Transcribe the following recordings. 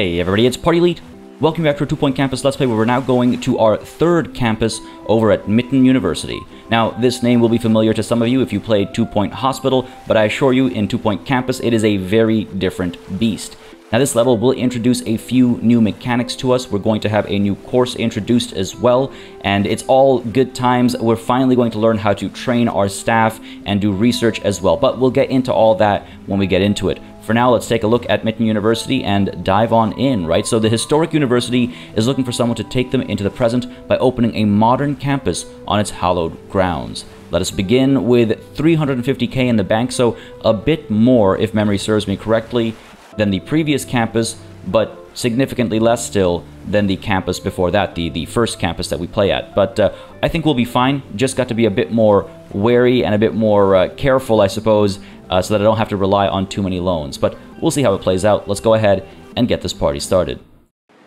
Hey everybody, it's Party Elite. Welcome back to Two Point Campus Let's Play, where we're now going to our third campus over at Mitton University. Now, this name will be familiar to some of you if you played Two Point Hospital, but I assure you, in Two Point Campus, it is a very different beast. Now, this level will introduce a few new mechanics to us. We're going to have a new course introduced as well, and it's all good times. We're finally going to learn how to train our staff and do research as well, but we'll get into all that when we get into it. For now, let's take a look at Mitton University and dive on in, right? So the historic university is looking for someone to take them into the present by opening a modern campus on its hallowed grounds. Let us begin with 350k in the bank, so a bit more, if memory serves me correctly, than the previous campus, but significantly less still than the campus before that, the, the first campus that we play at. But uh, I think we'll be fine. Just got to be a bit more wary and a bit more uh, careful, I suppose, uh, so that I don't have to rely on too many loans. But we'll see how it plays out. Let's go ahead and get this party started.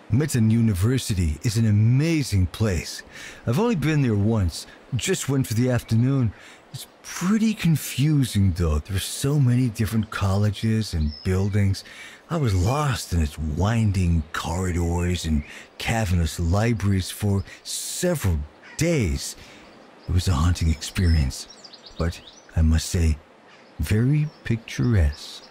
Mitton University is an amazing place. I've only been there once, just went for the afternoon. It's pretty confusing though. There's so many different colleges and buildings. I was lost in its winding corridors and cavernous libraries for several days. It was a haunting experience, but I must say, very picturesque.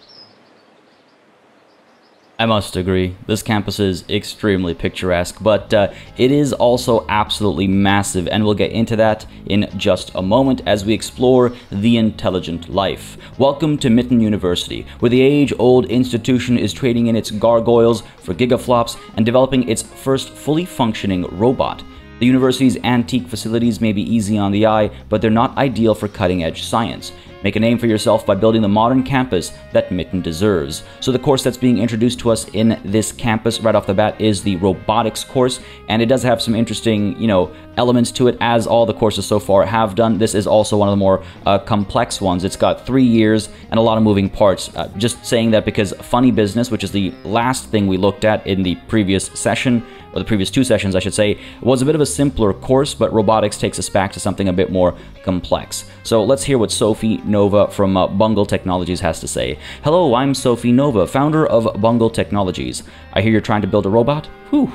I must agree. This campus is extremely picturesque, but uh, it is also absolutely massive, and we'll get into that in just a moment as we explore the intelligent life. Welcome to Mitton University, where the age old institution is trading in its gargoyles for gigaflops and developing its first fully functioning robot. The university's antique facilities may be easy on the eye, but they're not ideal for cutting edge science. Make a name for yourself by building the modern campus that Mitton deserves. So the course that's being introduced to us in this campus right off the bat is the robotics course, and it does have some interesting, you know, elements to it as all the courses so far have done. This is also one of the more uh, complex ones. It's got three years and a lot of moving parts. Uh, just saying that because funny business, which is the last thing we looked at in the previous session, or the previous two sessions, I should say, was a bit of a simpler course, but robotics takes us back to something a bit more complex. So let's hear what Sophie Nova from uh, Bungle Technologies has to say. Hello, I'm Sophie Nova, founder of Bungle Technologies. I hear you're trying to build a robot? Whew.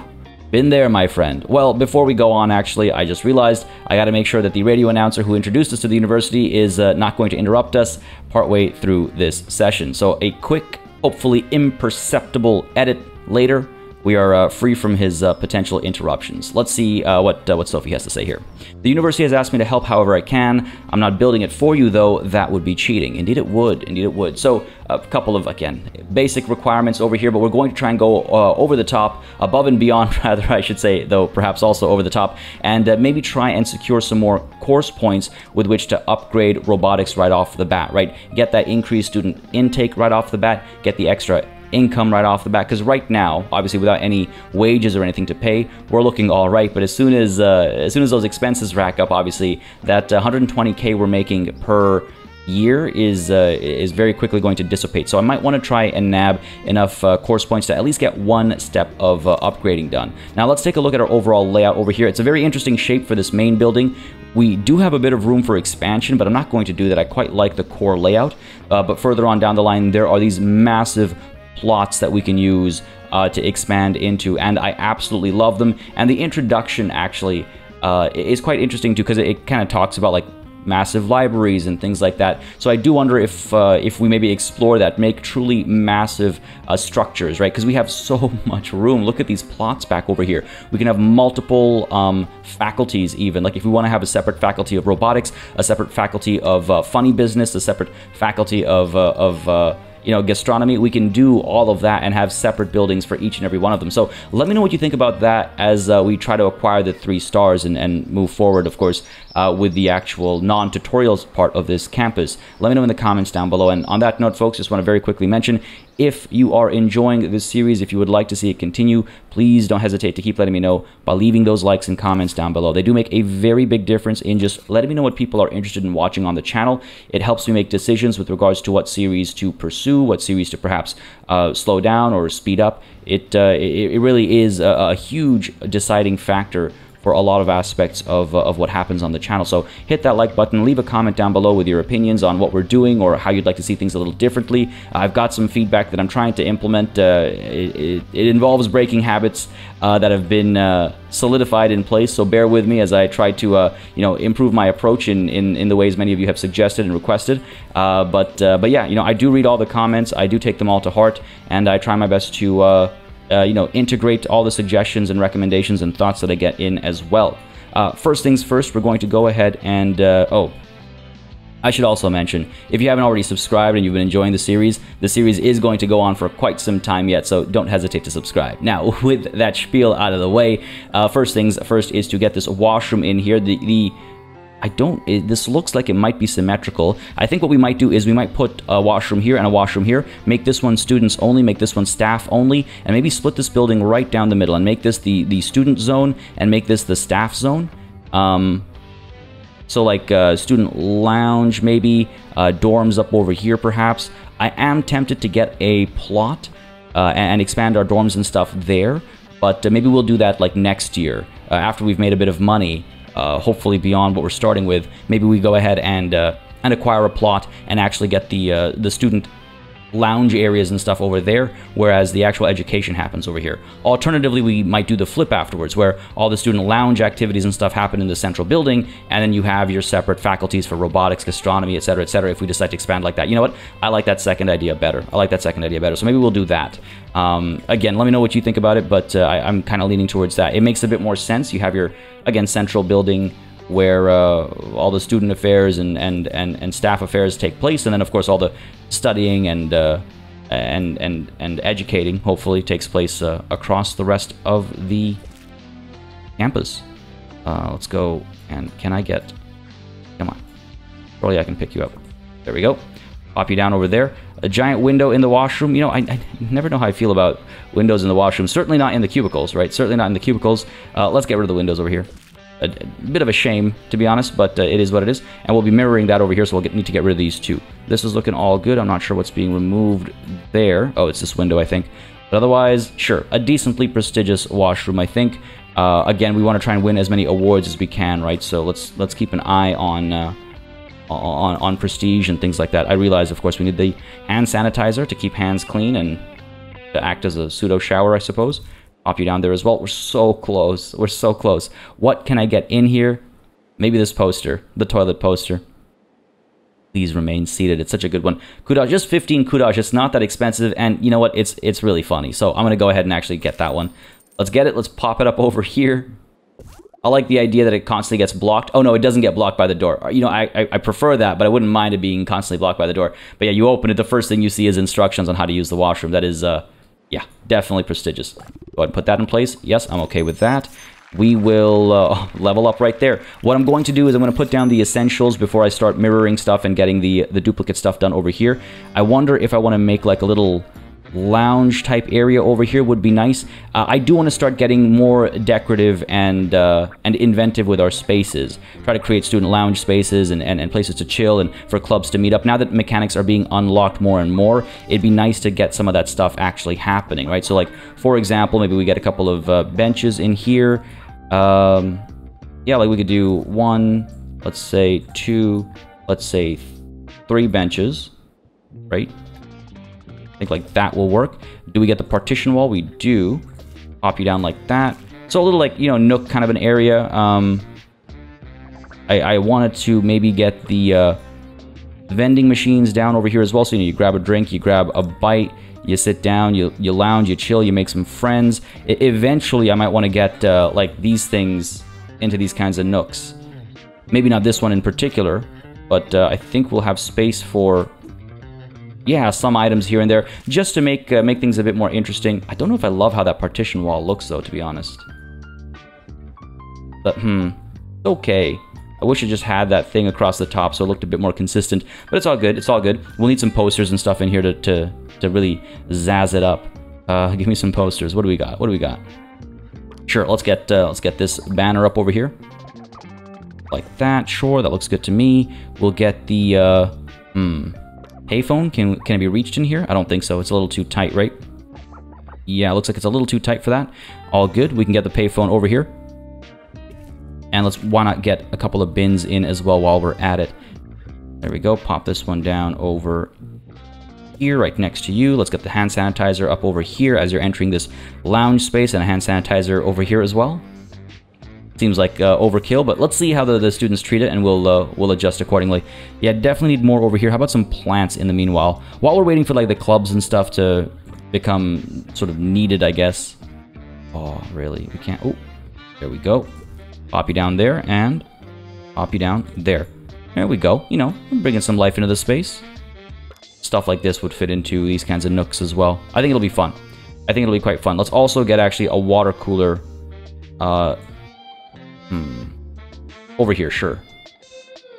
Been there, my friend. Well, before we go on, actually, I just realized I got to make sure that the radio announcer who introduced us to the university is uh, not going to interrupt us partway through this session. So, a quick, hopefully imperceptible edit later we are uh, free from his uh, potential interruptions. Let's see uh, what uh, what Sophie has to say here. The university has asked me to help however I can. I'm not building it for you though. That would be cheating. Indeed, it would. Indeed, it would. So a couple of again basic requirements over here, but we're going to try and go uh, over the top, above and beyond, rather I should say, though perhaps also over the top, and uh, maybe try and secure some more course points with which to upgrade robotics right off the bat. Right, get that increased student intake right off the bat. Get the extra income right off the bat because right now obviously without any wages or anything to pay we're looking all right but as soon as uh, as soon as those expenses rack up obviously that 120k we're making per year is uh, is very quickly going to dissipate. So I might want to try and nab enough uh, course points to at least get one step of uh, upgrading done. Now let's take a look at our overall layout over here. It's a very interesting shape for this main building. We do have a bit of room for expansion, but I'm not going to do that. I quite like the core layout. Uh, but further on down the line, there are these massive plots that we can use uh, to expand into, and I absolutely love them. And the introduction actually uh, is quite interesting too, because it, it kind of talks about like massive libraries and things like that. So I do wonder if uh, if we maybe explore that, make truly massive uh, structures, right? Because we have so much room. Look at these plots back over here. We can have multiple um, faculties even. Like if we want to have a separate faculty of robotics, a separate faculty of uh, funny business, a separate faculty of uh, of uh, you know, gastronomy, we can do all of that and have separate buildings for each and every one of them. So let me know what you think about that as uh, we try to acquire the three stars and, and move forward, of course, uh, with the actual non-tutorials part of this campus. Let me know in the comments down below. And on that note, folks, just want to very quickly mention, if you are enjoying this series, if you would like to see it continue, please don't hesitate to keep letting me know by leaving those likes and comments down below. They do make a very big difference in just letting me know what people are interested in watching on the channel. It helps me make decisions with regards to what series to pursue, what series to perhaps uh, slow down or speed up. It, uh, it, it, really is a, a huge deciding factor for a lot of aspects of, uh, of what happens on the channel. So hit that like button, leave a comment down below with your opinions on what we're doing or how you'd like to see things a little differently. I've got some feedback that I'm trying to implement. Uh, it, it, it, involves breaking habits uh, that have been uh, solidified in place, so bear with me as I try to uh, you know improve my approach in, in, in the ways many of you have suggested and requested. Uh, but but yeah, you know I do read all the comments, I do take them all to heart, and I try my best to uh, you know, integrate all the suggestions and recommendations and thoughts that I get in as well. Uh, first things first, we're going to go ahead and, uh, oh, I should also mention, if you haven't already subscribed and you've been enjoying the series, the series is going to go on for quite some time yet, so don't hesitate to subscribe. Now, with that spiel out of the way, uh, first things first is to get this washroom in here. The, the I don't, it, this looks like it might be symmetrical. I think what we might do is we might put a washroom here and a washroom here, make this one students only, make this one staff only, and maybe split this building right down the middle and make this the, the student zone and make this the staff zone. Um, so like uh, student lounge maybe, uh, dorms up over here perhaps. I am tempted to get a plot uh, and expand our dorms and stuff there, but uh, maybe we'll do that like next year uh, after we've made a bit of money uh, hopefully beyond what we're starting with, maybe we go ahead and uh, and acquire a plot and actually get the uh, the student lounge areas and stuff over there, whereas the actual education happens over here. Alternatively, we might do the flip afterwards, where all the student lounge activities and stuff happen in the central building, and then you have your separate faculties for robotics, gastronomy, etc., etc. if we decide to expand like that. You know what? I like that second idea better. I like that second idea better. So maybe we'll do that. Um, again, let me know what you think about it, but uh, I, I'm kind of leaning towards that. It makes a bit more sense. You have your, again, central building where uh, all the student affairs and, and, and, and staff affairs take place, and then of course all the studying and uh, and and and educating hopefully takes place uh, across the rest of the campus. Uh, let's go and can I get? Come on, probably I can pick you up. There we go. Pop you down over there. A giant window in the washroom. You know, I, I never know how I feel about windows in the washroom. Certainly not in the cubicles, right? Certainly not in the cubicles. Uh, let's get rid of the windows over here a, bit of a shame, to be honest, but uh, it is what it is. And we'll be mirroring that over here, so we'll get, need to get rid of these two. This is looking all good. I'm not sure what's being removed there. Oh, it's this window, I think. But otherwise, sure, a decently prestigious washroom, I think. Uh, again, we want to try and win as many awards as we can, right? So let's let's keep an eye on uh, on on prestige and things like that. I realize, of course, we need the hand sanitizer to keep hands clean and to act as a pseudo shower, I suppose pop you down there as well. We're so close. We're so close. What can I get in here? Maybe this poster, the toilet poster. Please remain seated. It's such a good one. Kudosh, just 15 kudosh. It's not that expensive, and you know what? It's it's really funny. So I'm gonna go ahead and actually get that one. Let's get it. Let's pop it up over here. I like the idea that it constantly gets blocked. Oh no, it doesn't get blocked by the door. You know, I, I, I prefer that, but I wouldn't mind it being constantly blocked by the door. But yeah, you open it. The first thing you see is instructions on how to use the washroom. That is uh, yeah, definitely prestigious. Go ahead and put that in place. Yes, I'm okay with that. We will uh, level up right there. What I'm going to do is I'm going to put down the essentials before I start mirroring stuff and getting the, the duplicate stuff done over here. I wonder if I want to make like a little lounge type area over here would be nice. Uh, I do want to start getting more decorative and uh, and inventive with our spaces. Try to create student lounge spaces and, and, and, places to chill and for clubs to meet up. Now that mechanics are being unlocked more and more, it'd be nice to get some of that stuff actually happening, right? So like, for example, maybe we get a couple of uh, benches in here. Um, yeah, like we could do one, let's say two, let's say three benches, right? I think like that will work. Do we get the partition wall? We do. Pop you down like that. So a little like, you know, nook kind of an area. Um, I, I wanted to maybe get the uh, vending machines down over here as well. So you, know, you grab a drink, you grab a bite, you sit down, you, you lounge, you chill, you make some friends. I, eventually, I might want to get uh, like these things into these kinds of nooks. Maybe not this one in particular, but uh, I think we'll have space for yeah, some items here and there, just to make uh, make things a bit more interesting. I don't know if I love how that partition wall looks, though, to be honest. But, hmm, okay. I wish it just had that thing across the top so it looked a bit more consistent. But it's all good. It's all good. We'll need some posters and stuff in here to, to, to really zazz it up. Uh, give me some posters. What do we got? What do we got? Sure, let's get uh, let's get this banner up over here. Like that. Sure, that looks good to me. We'll get the... Uh, hmm... Payphone, can, can it be reached in here? I don't think so. It's a little too tight, right? Yeah, looks like it's a little too tight for that. All good. We can get the payphone over here. And let's why not get a couple of bins in as well while we're at it. There we go. Pop this one down over here, right next to you. Let's get the hand sanitizer up over here as you're entering this lounge space and a hand sanitizer over here as well. Seems like uh, overkill, but let's see how the, the students treat it and we'll, uh, we'll adjust accordingly. Yeah, definitely need more over here. How about some plants in the meanwhile? While we're waiting for like the clubs and stuff to become sort of needed, I guess. Oh, really? We can't... Oh, there we go. Pop you down there and pop you down there. There we go. You know, bringing some life into the space. Stuff like this would fit into these kinds of nooks as well. I think it'll be fun. I think it'll be quite fun. Let's also get actually a water cooler. Uh, hmm. Over here, sure.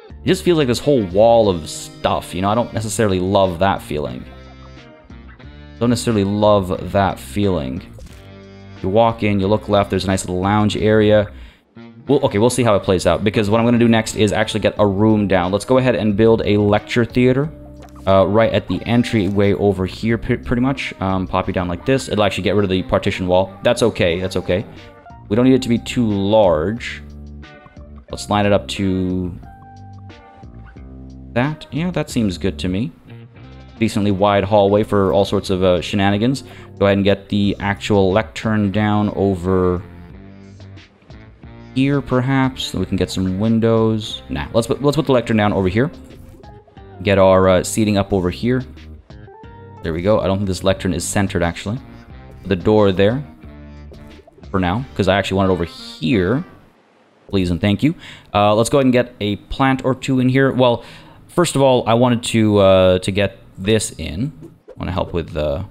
It just feels like this whole wall of stuff. You know, I don't necessarily love that feeling. Don't necessarily love that feeling. You walk in, you look left, there's a nice little lounge area. Well, okay, we'll see how it plays out, because what I'm going to do next is actually get a room down. Let's go ahead and build a lecture theater uh, right at the entryway over here, pretty much. Um, pop you down like this. It'll actually get rid of the partition wall. That's okay, that's okay. We don't need it to be too large. Let's line it up to that. Yeah, that seems good to me. Decently wide hallway for all sorts of uh, shenanigans. Go ahead and get the actual lectern down over here, perhaps, so we can get some windows. Nah, let's put, let's put the lectern down over here. Get our uh, seating up over here. There we go. I don't think this lectern is centered, actually. The door there. For now, because I actually want it over here. Please and thank you. Uh, let's go ahead and get a plant or two in here. Well, first of all, I wanted to uh, to get this in. I want to help with uh,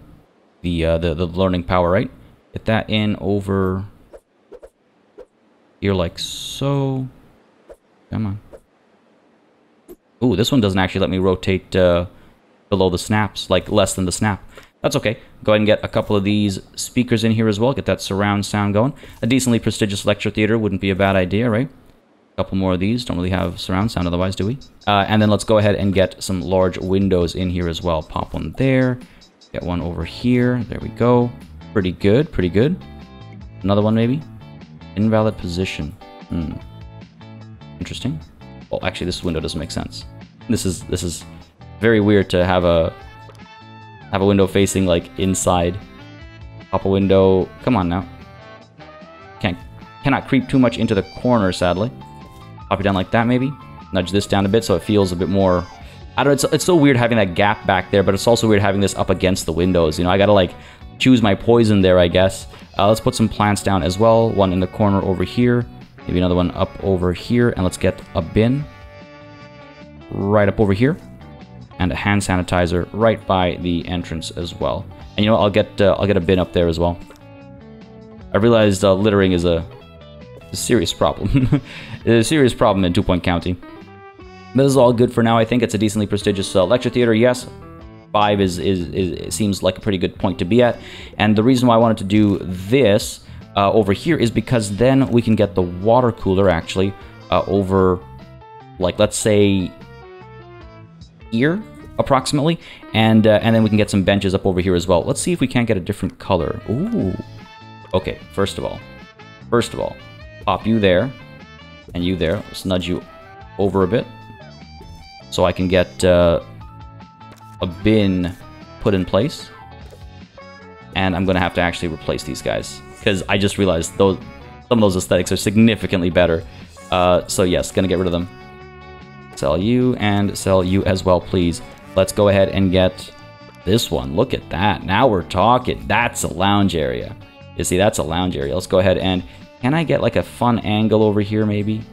the, uh, the the learning power, right? Get that in over you're like so. Come on. Ooh, this one doesn't actually let me rotate uh, below the snaps, like less than the snap. That's okay. Go ahead and get a couple of these speakers in here as well. Get that surround sound going. A decently prestigious lecture theater wouldn't be a bad idea, right? A couple more of these. Don't really have surround sound otherwise, do we? Uh, and then let's go ahead and get some large windows in here as well. Pop one there. Get one over here. There we go. Pretty good, pretty good. Another one maybe? Invalid position. Hmm. Interesting. Well, actually, this window doesn't make sense. This is this is very weird to have a have a window facing like inside. Pop a window. Come on now. Can't cannot creep too much into the corner, sadly. Pop it down like that, maybe. Nudge this down a bit so it feels a bit more. I don't. It's it's so weird having that gap back there, but it's also weird having this up against the windows. You know, I gotta like choose my poison there, I guess. Uh, let's put some plants down as well. One in the corner over here. Maybe another one up over here. And let's get a bin right up over here. And a hand sanitizer right by the entrance as well. And you know? I'll get, uh, I'll get a bin up there as well. I realized uh, littering is a, a serious problem. a serious problem in Two Point County. This is all good for now. I think it's a decently prestigious uh, lecture theater. Yes, five is, is, is seems like a pretty good point to be at. And the reason why I wanted to do this uh, over here is because then we can get the water cooler actually uh, over, like let's say here approximately, and uh, and then we can get some benches up over here as well. Let's see if we can't get a different color. Ooh. Okay, first of all, first of all, pop you there, and you there. Let's nudge you over a bit, so I can get uh, a bin put in place. And I'm going to have to actually replace these guys. Because I just realized those some of those aesthetics are significantly better. Uh, so yes, going to get rid of them. Sell you and sell you as well, please. Let's go ahead and get this one. Look at that. Now we're talking. That's a lounge area. You see, that's a lounge area. Let's go ahead and... Can I get like a fun angle over here, maybe?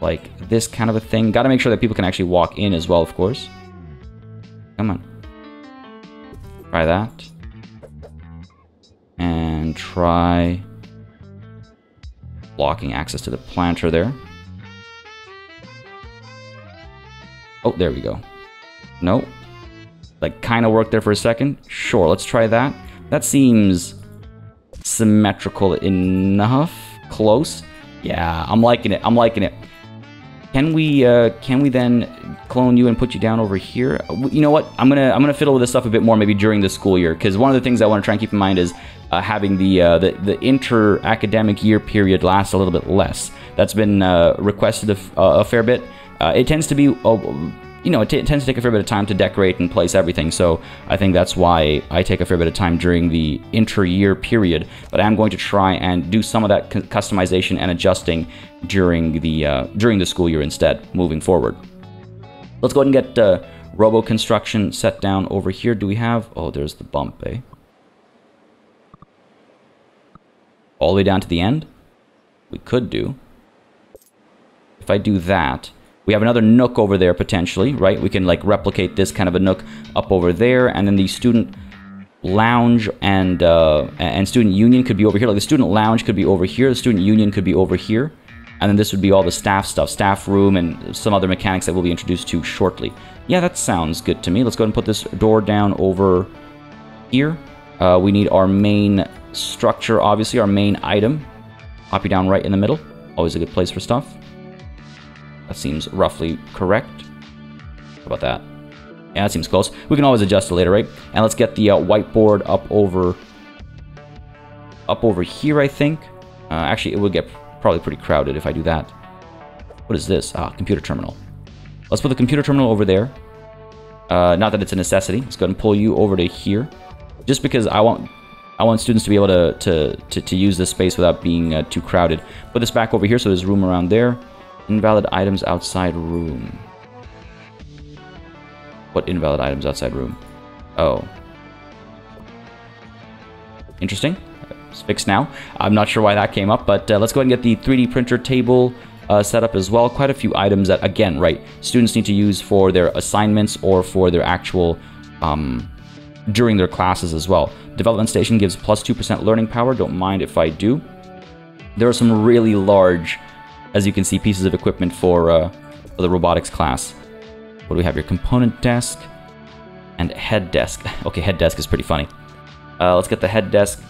like this kind of a thing. Got to make sure that people can actually walk in as well, of course. Come on. Try that. And try blocking access to the planter there. Oh, there we go. Nope. Like, kind of worked there for a second. Sure, let's try that. That seems symmetrical enough. Close. Yeah, I'm liking it. I'm liking it. Can we uh, can we then clone you and put you down over here? You know what? I'm gonna I'm gonna fiddle with this stuff a bit more maybe during the school year because one of the things I want to try and keep in mind is uh, having the, uh, the the inter academic year period last a little bit less. That's been uh, requested a, fair bit. Uh, it tends to be you know, it, it, tends to take a fair bit of time to decorate and place everything. So I think that's why I take a fair bit of time during the inter-year period. But I'm going to try and do some of that customization and adjusting during the uh, during the school year instead, moving forward. Let's go ahead and get uh, Robo Construction set down over here. Do we have? Oh, there's the bump, eh? All the way down to the end. We could do. If I do that we have another nook over there potentially, right? We can like replicate this kind of a nook up over there, and then the student lounge and uh, and student union could be over here. Like the student lounge could be over here, the student union could be over here, and then this would be all the staff stuff, staff room, and some other mechanics that we'll be introduced to shortly. Yeah, that sounds good to me. Let's go ahead and put this door down over here. Uh, we need our main structure, obviously, our main item. Pop you down right in the middle. Always a good place for stuff. That seems roughly correct. How about that? Yeah, that seems close. We can always adjust it later, right? And let's get the uh, whiteboard up over up over here, I think. Uh, actually, it would get probably pretty crowded if I do that. What is this? Ah, computer terminal. Let's put the computer terminal over there. Uh, not that it's a necessity. Let's go ahead and pull you over to here. Just because I want I want students to be able to, to, to, to use this space without being uh, too crowded. Put this back over here so there's room around there. Invalid items outside room. What invalid items outside room? Oh. Interesting. It's fixed now. I'm not sure why that came up, but uh, let's go ahead and get the 3D printer table uh, set up as well. Quite a few items that, again, right, students need to use for their assignments or for their actual, um, during their classes as well. Development station gives plus 2% learning power. Don't mind if I do. There are some really large as you can see, pieces of equipment for, uh, for the robotics class. What do we have here? Component desk and head desk. Okay, head desk is pretty funny. Uh, let's get the head desk.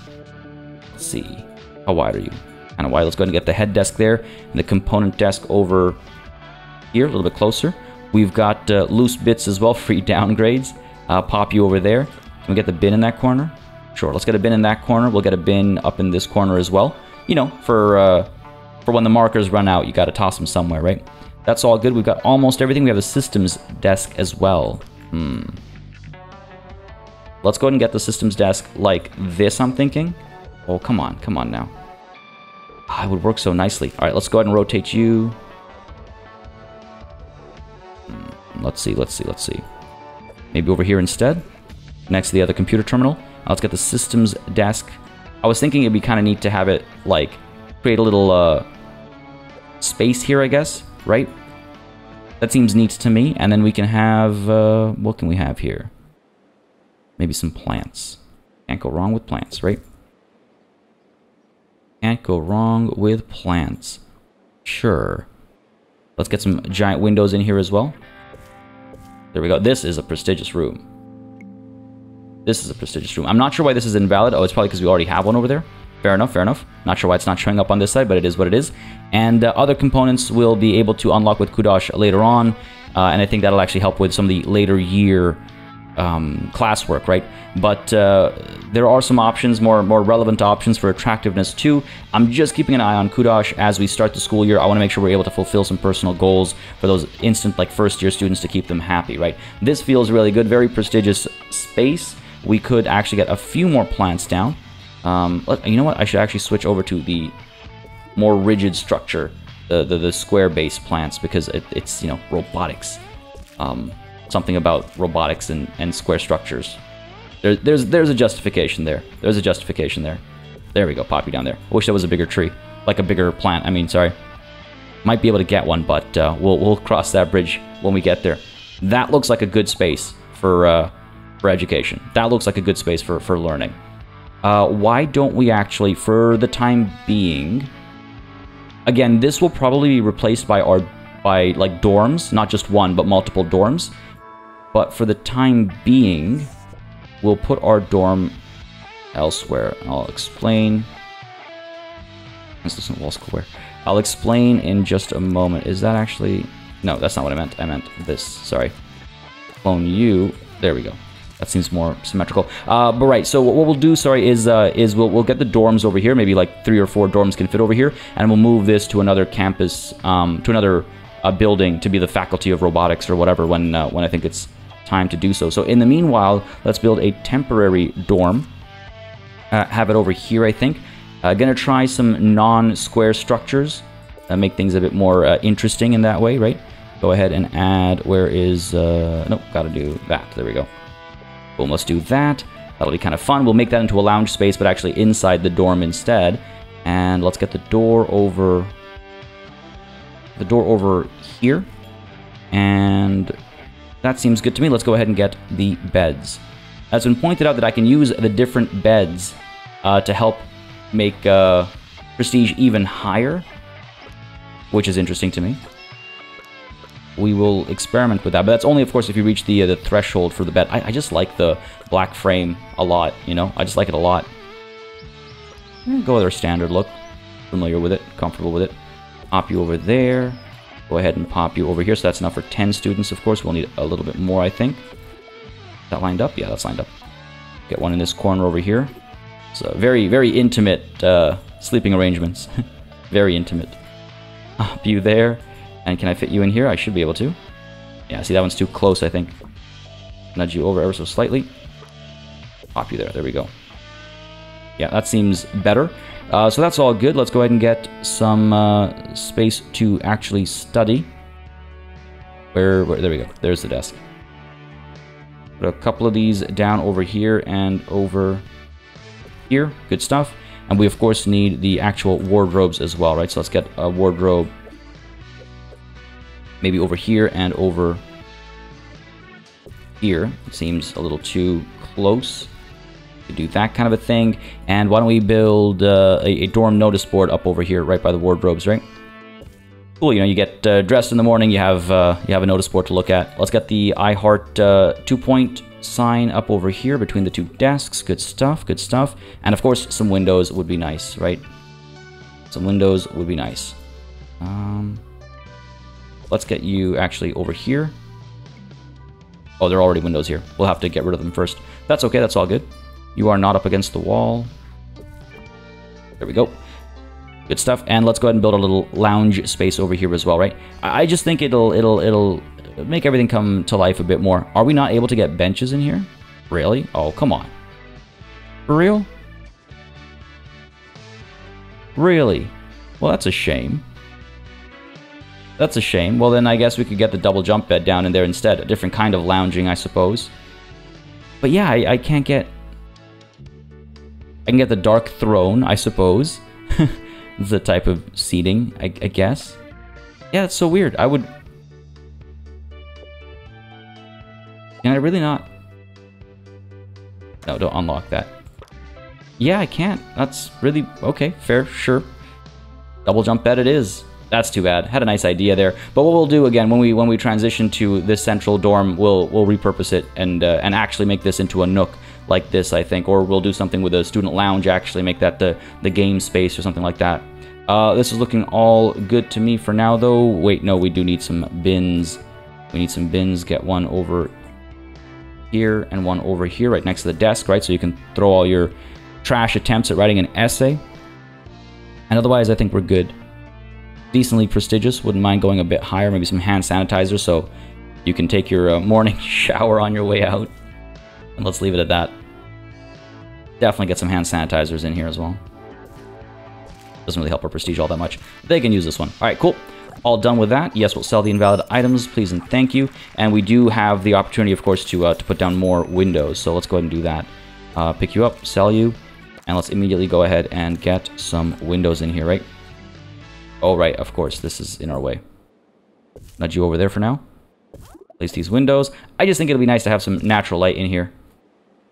Let's see. How wide are you? Kind of wide. Let's go ahead and get the head desk there and the component desk over here, a little bit closer. We've got uh, loose bits as well, free downgrades. Uh, pop you over there. Can we get the bin in that corner? Sure, let's get a bin in that corner. We'll get a bin up in this corner as well. You know, for uh, for when the markers run out, you got to toss them somewhere, right? That's all good. We've got almost everything. We have a systems desk as well. Hmm. Let's go ahead and get the systems desk like this, I'm thinking. Oh, come on. Come on now. Ah, it would work so nicely. All right, let's go ahead and rotate you. Hmm, let's see, let's see, let's see. Maybe over here instead, next to the other computer terminal. let's get the systems desk. I was thinking it'd be kind of neat to have it like create a little uh, space here, I guess, right? That seems neat to me. And then we can have, uh, what can we have here? Maybe some plants. Can't go wrong with plants, right? Can't go wrong with plants. Sure. Let's get some giant windows in here as well. There we go. This is a prestigious room. This is a prestigious room. I'm not sure why this is invalid. Oh, it's probably because we already have one over there. Fair enough, fair enough. Not sure why it's not showing up on this side, but it is what it is. And uh, other components will be able to unlock with Kudosh later on, uh, and I think that'll actually help with some of the later year um, classwork, right? But uh, there are some options, more more relevant options for attractiveness too. I'm just keeping an eye on Kudosh as we start the school year. I want to make sure we're able to fulfill some personal goals for those instant, like first year students to keep them happy, right? This feels really good, very prestigious space. We could actually get a few more plants down. Um, you know what? I should actually switch over to the more rigid structure, the the, the square base plants, because it, it's you know robotics. Um, something about robotics and, and square structures. There, there's there's a justification there. There's a justification there. There we go, Poppy down there. I wish that was a bigger tree, like a bigger plant. I mean, sorry. Might be able to get one, but uh, we'll we'll cross that bridge when we get there. That looks like a good space for uh, for education. That looks like a good space for for learning. Uh, why don't we actually, for the time being, again, this will probably be replaced by our, by like dorms, not just one, but multiple dorms. But for the time being, we'll put our dorm elsewhere. I'll explain. This isn't wall square. I'll explain in just a moment. Is that actually... No, that's not what I meant. I meant this. Sorry. Clone you. There we go. That seems more symmetrical. Uh, but right, so what we'll do, sorry, is uh, is we'll, we'll get the dorms over here. Maybe like three or four dorms can fit over here. And we'll move this to another campus, um, to another uh, building to be the faculty of robotics or whatever when, uh, when I think it's time to do so. So in the meanwhile, let's build a temporary dorm. Uh, have it over here, I think. Uh, gonna try some non-square structures. make things a bit more interesting in that way, right? Go ahead and add, where is, nope, gotta do that. There we go. Boom, let's do that. That'll be kind of fun. We'll make that into a lounge space, but actually inside the dorm instead. And let's get the door over... The door over here. And that seems good to me. Let's go ahead and get the beds. It's been pointed out that I can use the different beds uh, to help make uh, prestige even higher, which is interesting to me we will experiment with that. But that's only, of course, if you reach the uh, the threshold for the bet. I, I, just like the black frame a lot, you know? I just like it a lot. Go with our standard look. Familiar with it, comfortable with it. Pop you over there. Go ahead and pop you over here. So that's enough for 10 students, of course. We'll need a little bit more, I think. Is that lined up? Yeah, that's lined up. Get one in this corner over here. So very, very intimate uh, sleeping arrangements. very intimate. Pop you there. And can I fit you in here? I should be able to. Yeah, see, that one's too close, I think. Nudge you over ever so slightly. Pop you there. There we go. Yeah, that seems better. Uh, so that's all good. Let's go ahead and get some uh, space to actually study. Where, where? There we go. There's the desk. Put a couple of these down over here and over here. Good stuff. And we, of course, need the actual wardrobes as well, right? So let's get a wardrobe maybe over here and over here. It seems a little too close to do that kind of a thing. And why don't we build uh, a, a, dorm notice board up over here, right by the wardrobes, right? Cool, you know, you get uh, dressed in the morning, you have uh, you have a notice board to look at. Let's get the iHeart uh, two-point sign up over here between the two desks. Good stuff, good stuff. And of course, some windows would be nice, right? Some windows would be nice. Um, Let's get you actually over here. Oh, there are already windows here. We'll have to get rid of them first. That's okay, that's all good. You are not up against the wall. There we go. Good stuff. And let's go ahead and build a little lounge space over here as well, right? I just think it'll it'll it'll make everything come to life a bit more. Are we not able to get benches in here? Really? Oh, come on. For real? Really? Well, that's a shame. That's a shame. Well, then I guess we could get the double jump bed down in there instead. A different kind of lounging, I suppose. But yeah, I, I can't get... I can get the dark throne, I suppose. the type of seating, I, I guess. Yeah, it's so weird. I would... Can I really not? No, don't unlock that. Yeah, I can't. That's really... Okay, fair, sure. Double jump bed it is. That's too bad. Had a nice idea there. But what we'll do again when we when we transition to this central dorm, we'll we'll repurpose it and uh, and actually make this into a nook like this, I think, or we'll do something with a student lounge. Actually, make that the the game space or something like that. Uh, this is looking all good to me for now, though. Wait, no, we do need some bins. We need some bins. Get one over here and one over here, right next to the desk, right? So you can throw all your trash attempts at writing an essay. And otherwise, I think we're good decently prestigious. Wouldn't mind going a bit higher, maybe some hand sanitizer so you can take your uh, morning shower on your way out. And let's leave it at that. Definitely get some hand sanitizers in here as well. Doesn't really help our prestige all that much. They can use this one. All right, cool. All done with that. Yes, we'll sell the invalid items, please and thank you. And we do have the opportunity, of course, to, uh, to put down more windows. So let's go ahead and do that. Uh, pick you up, sell you, and let's immediately go ahead and get some windows in here, right? Oh, right, of course, this is in our way. Nudge you over there for now. Place these windows. I just think it'll be nice to have some natural light in here.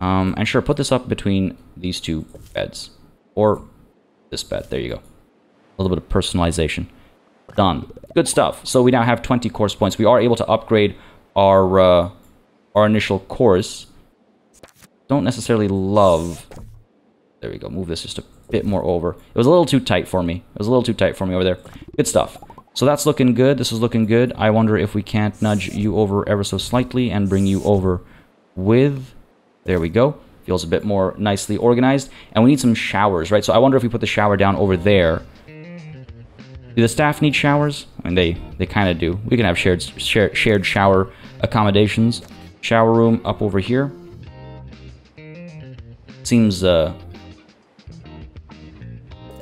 Um, and sure, put this up between these two beds. Or this bed. There you go. A little bit of personalization. Done. Good stuff. So we now have 20 course points. We are able to upgrade our, uh, our initial course. Don't necessarily love... There we go. Move this just a bit more over. It was a little too tight for me. It was a little too tight for me over there. Good stuff. So that's looking good. This is looking good. I wonder if we can't nudge you over ever so slightly and bring you over with There we go. Feels a bit more nicely organized. And we need some showers, right? So I wonder if we put the shower down over there. Do the staff need showers? I mean, they, they kind of do. We can have shared, shared, shared shower accommodations. Shower room up over here. Seems, uh...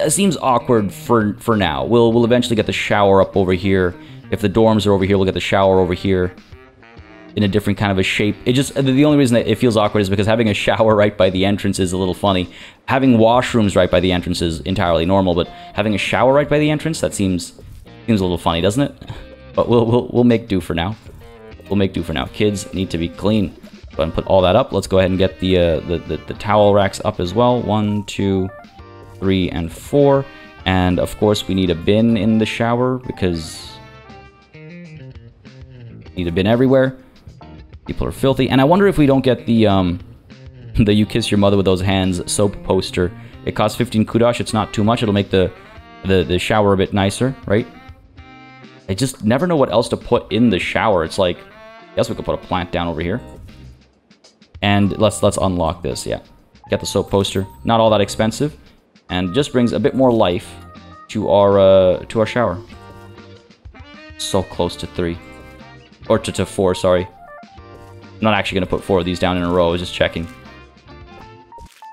Seems awkward for for now. We'll we'll eventually get the shower up over here. If the dorms are over here, we'll get the shower over here in a different kind of a shape. It just the only reason that it feels awkward is because having a shower right by the entrance is a little funny. Having washrooms right by the entrance is entirely normal, but having a shower right by the entrance that seems seems a little funny, doesn't it? But we'll we'll we'll make do for now. We'll make do for now. Kids need to be clean. Go and put all that up. Let's go ahead and get the, uh, the, the, the towel racks up as well. One, two, three, and four. And of course, we need a bin in the shower because need a bin everywhere. People are filthy. And I wonder if we don't get the um, the You Kiss Your Mother with Those Hands soap poster. It costs 15 kudosh. It's not too much. It'll make the, the, the shower a bit nicer, right? I just never know what else to put in the shower. It's like, I guess we could put a plant down over here. And let's let's unlock this, yeah. Get the soap poster. Not all that expensive. And just brings a bit more life to our uh, to our shower. So close to three. Or to, to four, sorry. I'm not actually to put four of these down in a row. I was just checking.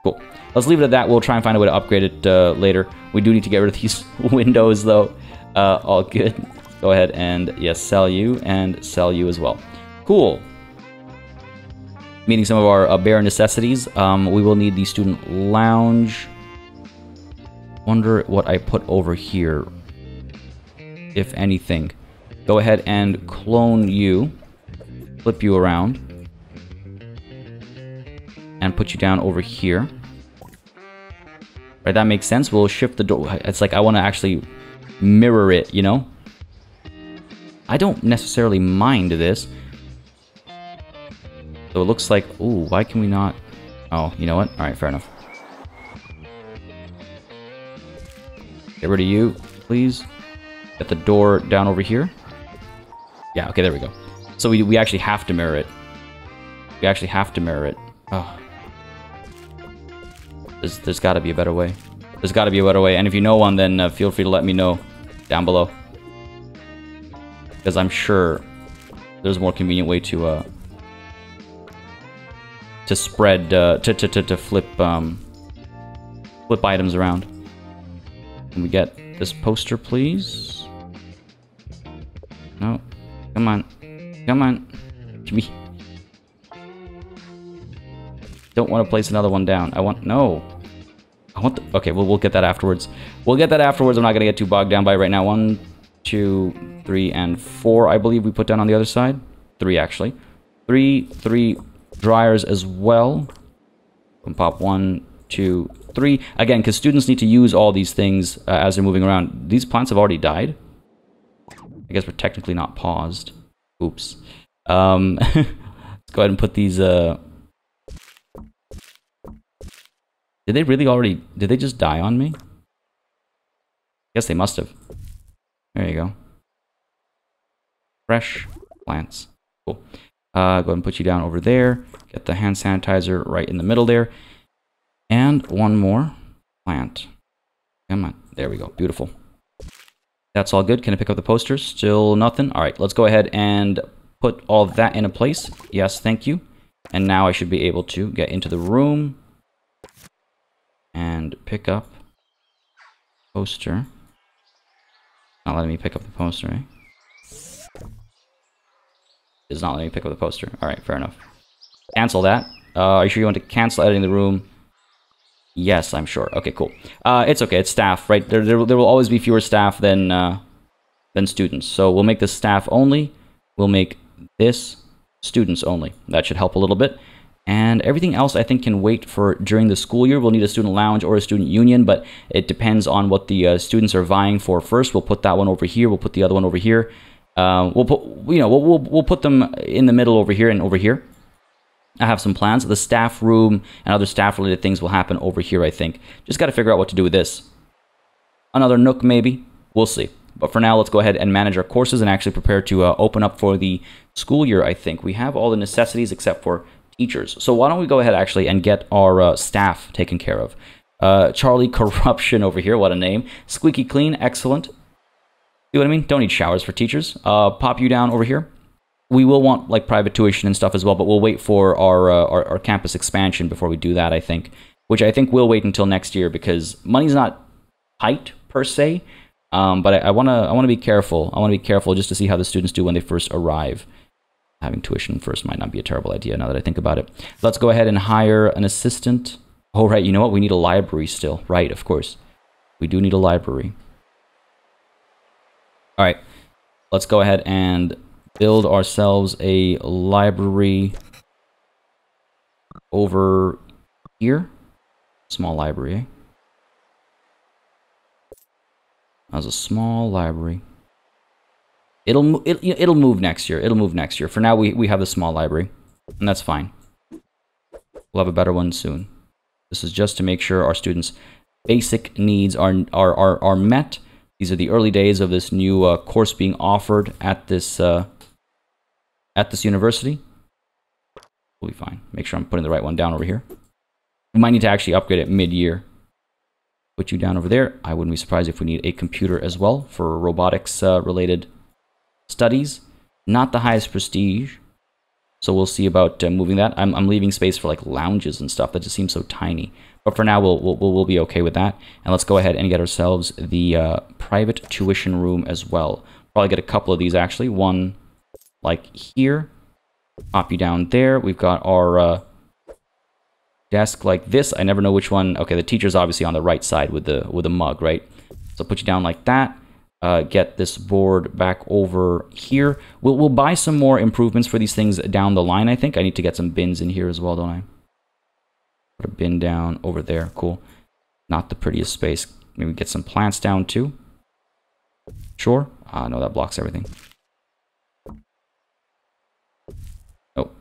Cool. Let's leave it at that. We'll try and find a way to upgrade it uh, later. We do need to get rid of these windows, though. Uh, all good. Go ahead and, yes, sell you and sell you as well. Cool. Meeting some of our uh, bare necessities. Um, we will need the student lounge. Wonder what I put over here. If anything. Go ahead and clone you. Flip you around. And put you down over here. Right, that makes sense. We'll shift the door. It's like I want to actually mirror it, you know? I don't necessarily mind this. So it looks like... Ooh, why can we not... Oh, you know what? Alright, fair enough. Get rid of you, please. Get the door down over here. Yeah, okay, there we go. So we, we actually have to mirror it. We actually have to mirror it. Oh. There's, there's got to be a better way. There's got to be a better way. And if you know one, then uh, feel free to let me know down below. Because I'm sure there's a more convenient way to uh, to spread uh, to, to, to, to flip um, flip items around. Can we get this poster, please? No. Come on. Come on. Me. Don't want to place another one down. I want... No. I want the... Okay, well, we'll get that afterwards. We'll get that afterwards. I'm not going to get too bogged down by it right now. One, two, three, and four, I believe we put down on the other side. Three, actually. Three, three dryers as well. And pop one, two, three. Again, because students need to use all these things uh, as they're moving around. These plants have already died. I guess we're technically not paused. Oops. Um, let's go ahead and put these... Uh... Did they really already... Did they just die on me? Guess they must have. There you go. Fresh plants. Cool. Uh, go ahead and put you down over there. Get the hand sanitizer right in the middle there. And one more plant. Come on. There we go. Beautiful. That's all good. Can I pick up the posters? Still nothing? All right, let's go ahead and put all that into place. Yes, thank you. And now I should be able to get into the room and pick up poster. Not letting me pick up the poster, eh? It's not letting me pick up the poster. All right, fair enough. Cancel that. Uh, are you sure you want to cancel editing the room? Yes, I'm sure. Okay, cool. Uh, it's okay. It's staff, right? There, there, there will always be fewer staff than uh, than students. So we'll make this staff only. We'll make this students only. That should help a little bit. And everything else I think can wait for during the school year. We'll need a student lounge or a student union, but it depends on what the uh, students are vying for first. We'll put that one over here. We'll put the other one over here. Uh, we'll put, you know, we'll, we'll, we'll put them in the middle over here and over here. I have some plans. The staff room and other staff related things will happen over here, I think. Just got to figure out what to do with this. Another nook, maybe. We'll see. But for now, let's go ahead and manage our courses and actually prepare to uh, open up for the school year, I think. We have all the necessities except for teachers. So why don't we go ahead actually and get our uh, staff taken care of. Uh, Charlie Corruption over here, what a name. Squeaky Clean, excellent. You what I mean? Don't need showers for teachers. Uh, pop you down over here. We will want like private tuition and stuff as well, but we'll wait for our, uh, our, our campus expansion before we do that. I think, which I think we'll wait until next year because money's not tight per se. Um, but I, I wanna I wanna be careful. I wanna be careful just to see how the students do when they first arrive. Having tuition first might not be a terrible idea now that I think about it. Let's go ahead and hire an assistant. Oh right, you know what? We need a library still. Right, of course. We do need a library. All right, let's go ahead and build ourselves a library over here. Small library, eh? As a small library. It'll it, it'll move next year. It'll move next year. For now, we we have a small library, and that's fine. We'll have a better one soon. This is just to make sure our students' basic needs are are are, are met. These are the early days of this new uh, course being offered at this uh, at this university. We'll be fine. Make sure I'm putting the right one down over here. We might need to actually upgrade it mid-year put you down over there. I wouldn't be surprised if we need a computer as well for robotics uh, related studies. Not the highest prestige. So we'll see about uh, moving that. I'm, I'm leaving space for like lounges and stuff. That just seems so tiny. But for now, we'll, we'll, we'll be okay with that. And let's go ahead and get ourselves the uh, private tuition room as well. Probably get a couple of these actually. One like here. Pop you down there. We've got our uh, desk like this. I never know which one. Okay, the teacher's obviously on the right side with the with the mug, right? So put you down like that. Uh, get this board back over here. We'll, we'll buy some more improvements for these things down the line, I think. I need to get some bins in here as well, don't I? Put a bin down over there. Cool. Not the prettiest space. Maybe get some plants down too. Sure. Ah, no, that blocks everything. Oh,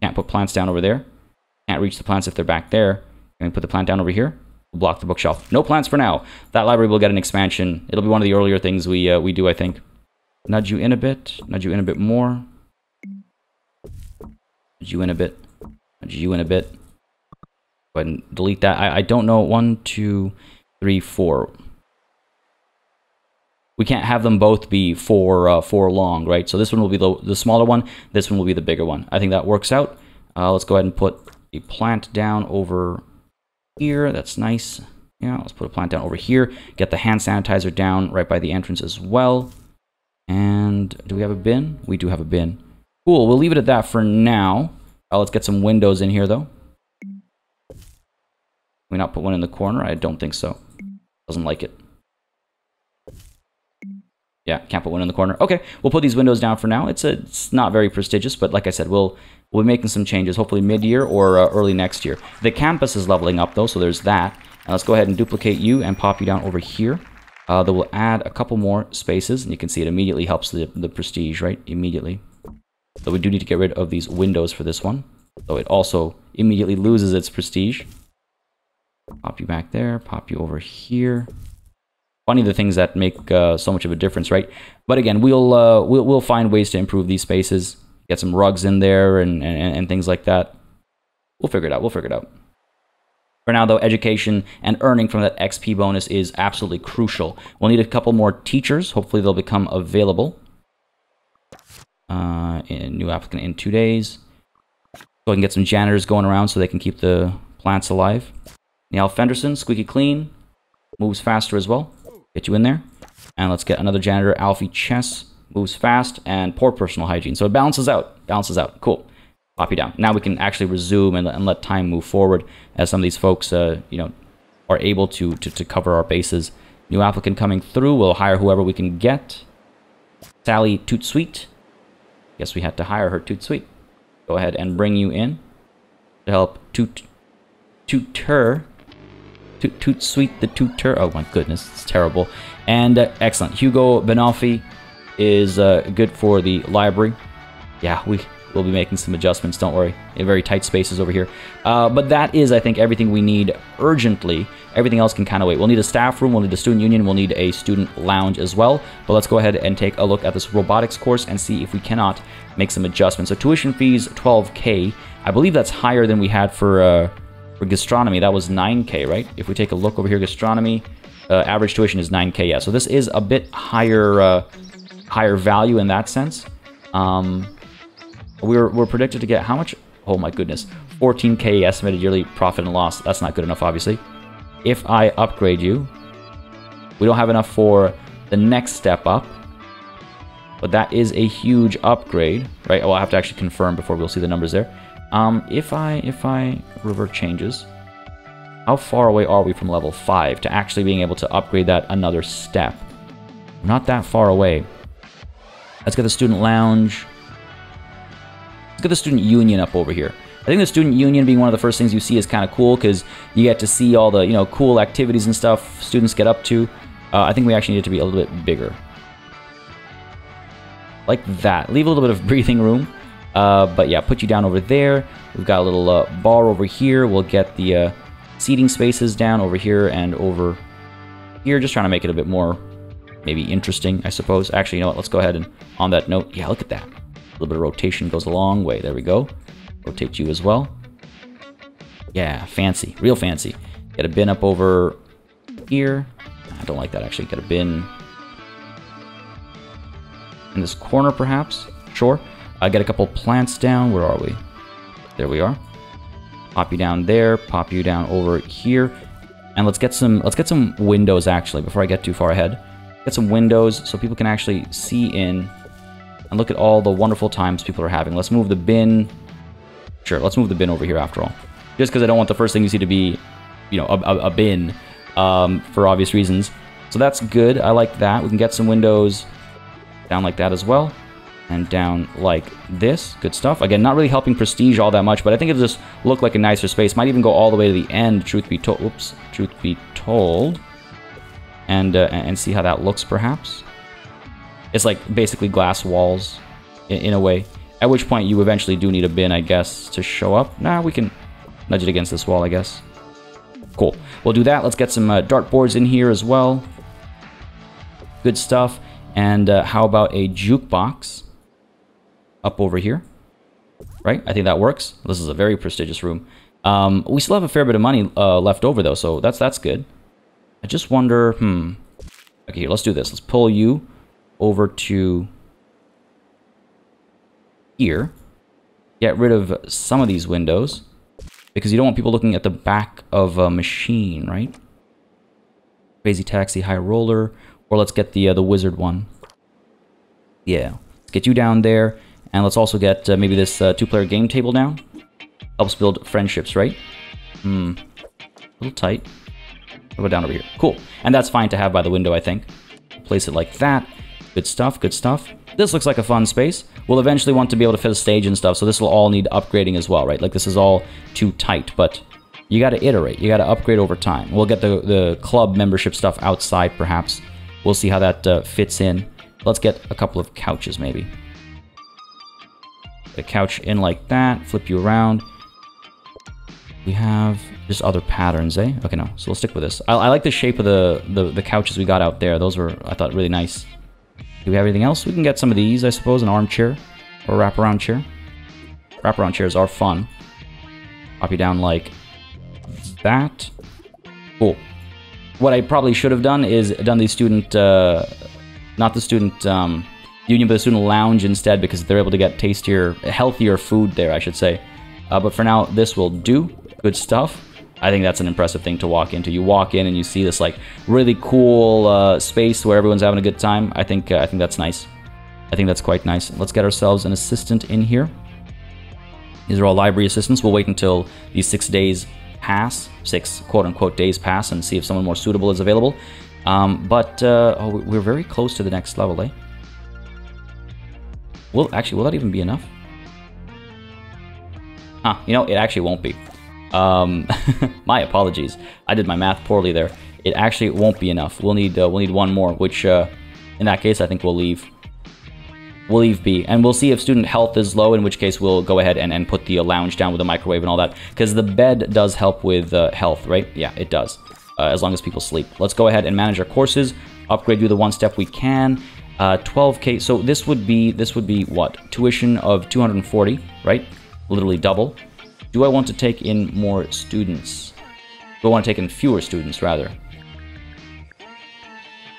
can't put plants down over there. Can't reach the plants if they're back there. Can we put the plant down over here? We'll block the bookshelf. No plants for now. That library will get an expansion. It'll be one of the earlier things we uh, we do, I think. Nudge you in a bit. Nudge you in a bit more. Nudge you in a bit. Nudge you in a bit. Go ahead and delete that. I, I don't know. One, two, three, four. We can't have them both be for uh, four long, right? So this one will be the, the smaller one. This one will be the bigger one. I think that works out. Uh, let's go ahead and put a plant down over here. That's nice. Yeah, let's put a plant down over here. Get the hand sanitizer down right by the entrance as well. And do we have a bin? We do have a bin. Cool, we'll leave it at that for now. Uh, let's get some windows in here, though. Can we not put one in the corner? I don't think so. Doesn't like it. Yeah, can't put one in the corner. Okay, we'll put these windows down for now. It's a, it's not very prestigious, but like I said, we'll we'll be making some changes, hopefully mid-year or uh, early next year. The campus is leveling up though, so there's that. And let's go ahead and duplicate you and pop you down over here. Uh, that will add a couple more spaces, and you can see it immediately helps the, the prestige, right? Immediately. So we do need to get rid of these windows for this one. So it also immediately loses its prestige. Pop you back there, pop you over here. Funny of the things that make uh, so much of a difference, right? But again, we'll, uh, we'll we'll find ways to improve these spaces get some rugs in there and, and, and things like that. We'll figure it out. We'll figure it out. For now, though, education and earning from that XP bonus is absolutely crucial. We'll need a couple more teachers. Hopefully, they'll become available. Uh, new applicant in two days. Go and get some janitors going around so they can keep the plants alive. Niall Fenderson, squeaky clean, moves faster as well. Get you in there. And let's get another janitor, Alfie Chess moves fast, and poor personal hygiene. So it balances out. Balances out. Cool. Pop you down. Now we can actually resume and, and let time move forward as some of these folks, uh, you know, are able to, to, to cover our bases. New applicant coming through. We'll hire whoever we can get. Sally Toot Sweet. Guess we had to hire her Toot Sweet. Go ahead and bring you in to help Toot Tutor. Toot Toot Sweet the Tutor. Oh my goodness, it's terrible. And uh, excellent. Hugo Benoffi is uh, good for the library. Yeah, we will be making some adjustments, don't worry. In very tight spaces over here. Uh, but that is, I think, everything we need urgently. Everything else can kind of wait. We'll need a staff room, we'll need a student union, we'll need a student lounge as well. But let's go ahead and take a look at this robotics course and see if we cannot make some adjustments. So tuition fees, 12K. I believe that's higher than we had for uh, for gastronomy. That was 9k, right? If we take a look over here, gastronomy, uh, average tuition is 9k. Yeah, so this is a bit higher uh, higher value in that sense. Um, we're we're predicted to get how much? Oh my goodness, 14k estimated yearly profit and loss. That's not good enough, obviously. If I upgrade you, we don't have enough for the next step up. But that is a huge upgrade, right? Well, I have to actually confirm before we'll see the numbers there. Um, if I if I revert changes, how far away are we from level 5 to actually being able to upgrade that another step? Not that far away. Let's get the student lounge. Let's get the student union up over here. I think the student union being one of the first things you see is kind of cool because you get to see all the you know cool activities and stuff students get up to. Uh, I think we actually need it to be a little bit bigger. Like that. Leave a little bit of breathing room. Uh, but yeah, put you down over there. We've got a little uh, bar over here. We'll get the uh, seating spaces down over here and over here. Just trying to make it a bit more maybe interesting, I suppose. Actually, you know what? Let's go ahead and on that note, yeah, look at that. A little bit of rotation goes a long way. There we go. Rotate you as well. Yeah, fancy. Real fancy. Get a bin up over here. I don't like that, actually. Get a bin in this corner, perhaps. Sure. I get a couple plants down. Where are we? There we are. Pop you down there. Pop you down over here. And let's get some let's get some windows actually before I get too far ahead. Get some windows so people can actually see in and look at all the wonderful times people are having. Let's move the bin. Sure, let's move the bin over here after all. Just because I don't want the first thing you see to be, you know, a, a, a bin um, for obvious reasons. So that's good. I like that. We can get some windows down like that as well and down like this. Good stuff. Again, not really helping prestige all that much, but I think it'll just look like a nicer space. Might even go all the way to the end, truth be told. Oops, truth be told. And, uh, and see how that looks, perhaps. It's like basically glass walls, in, in, a way. At which point you eventually do need a bin, I guess, to show up. Nah, we can nudge it against this wall, I guess. Cool. We'll do that. Let's get some uh, dartboards in here as well. Good stuff. And uh, how about a jukebox? Up over here, right? I think that works. This is a very prestigious room. Um, we still have a fair bit of money uh, left over, though, so that's that's good. I just wonder, hmm. Okay, let's do this. Let's pull you over to here. Get rid of some of these windows because you don't want people looking at the back of a machine, right? Crazy Taxi, High Roller, or let's get the uh, the wizard one. Yeah, let's get you down there. And let's also get uh, maybe this uh, two-player game table down. Helps build friendships, right? Hmm. A little tight. What about down over here? Cool. And that's fine to have by the window, I think. Place it like that. Good stuff, good stuff. This looks like a fun space. We'll eventually want to be able to fit a stage and stuff, so this will all need upgrading as well, right? Like, this is all too tight, but you gotta iterate. You gotta upgrade over time. We'll get the, the club membership stuff outside, perhaps. We'll see how that uh, fits in. Let's get a couple of couches, maybe the couch in like that, flip you around. We have just other patterns, eh? Okay, no, so we'll stick with this. I, I like the shape of the, the, the couches we got out there. Those were, I thought, really nice. Do we have anything else? We can get some of these, I suppose, an armchair or wraparound chair. Wraparound chairs are fun. Pop you down like that. Cool. What I probably should have done is done the student, uh, not the student, um, Union Student Lounge instead because they're able to get tastier, healthier food there, I should say. Uh, but for now, this will do. Good stuff. I think that's an impressive thing to walk into. You walk in and you see this like really cool uh, space where everyone's having a good time. I think uh, I think that's nice. I think that's quite nice. Let's get ourselves an assistant in here. These are all library assistants. We'll wait until these six days pass, six quote-unquote days pass, and see if someone more suitable is available. Um, but uh, oh, we're very close to the next level, eh? Will actually will that even be enough? Huh, you know, it actually won't be. Um, my apologies. I did my math poorly there. It actually won't be enough. We'll need uh, we'll need one more, which uh, in that case I think we'll leave. We'll leave B, and we'll see if student health is low, in which case we'll go ahead and, and put the uh, lounge down with the microwave and all that, because the bed does help with uh, health, right? Yeah, it does, uh, as long as people sleep. Let's go ahead and manage our courses, upgrade you the one step we can, uh, 12k. So this would be this would be what tuition of 240, right? Literally double. Do I want to take in more students? Do I want to take in fewer students, rather?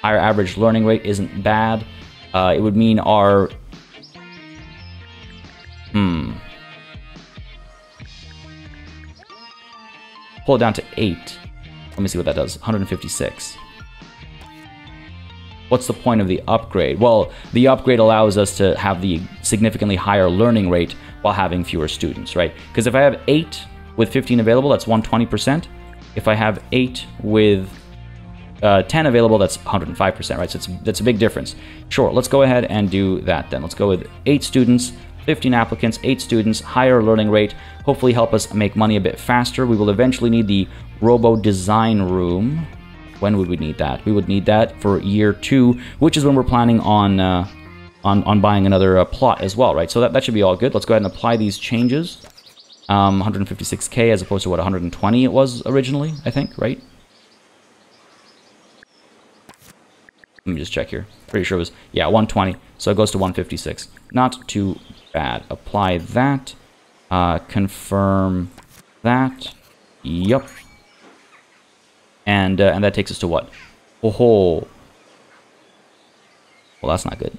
Higher average learning rate isn't bad. Uh, it would mean our... Hmm. Pull it down to 8. Let me see what that does. 156. What's the point of the upgrade? Well, the upgrade allows us to have the significantly higher learning rate while having fewer students, right? Because if I have 8 with 15 available, that's 120%. If I have 8 with uh, 10 available, that's 105%, right? So it's, that's a big difference. Sure, let's go ahead and do that then. Let's go with 8 students, 15 applicants, 8 students, higher learning rate, hopefully help us make money a bit faster. We will eventually need the Robo Design Room. When would we need that? We would need that for year 2, which is when we're planning on... Uh, on, on buying another uh, plot as well, right? So that, that should be all good. Let's go ahead and apply these changes. Um, 156k as opposed to what 120 it was originally, I think, right? Let me just check here. Pretty sure it was, yeah, 120. So it goes to 156. Not too bad. Apply that. Uh, confirm that. Yup. And, uh, and that takes us to what? Oh, well, that's not good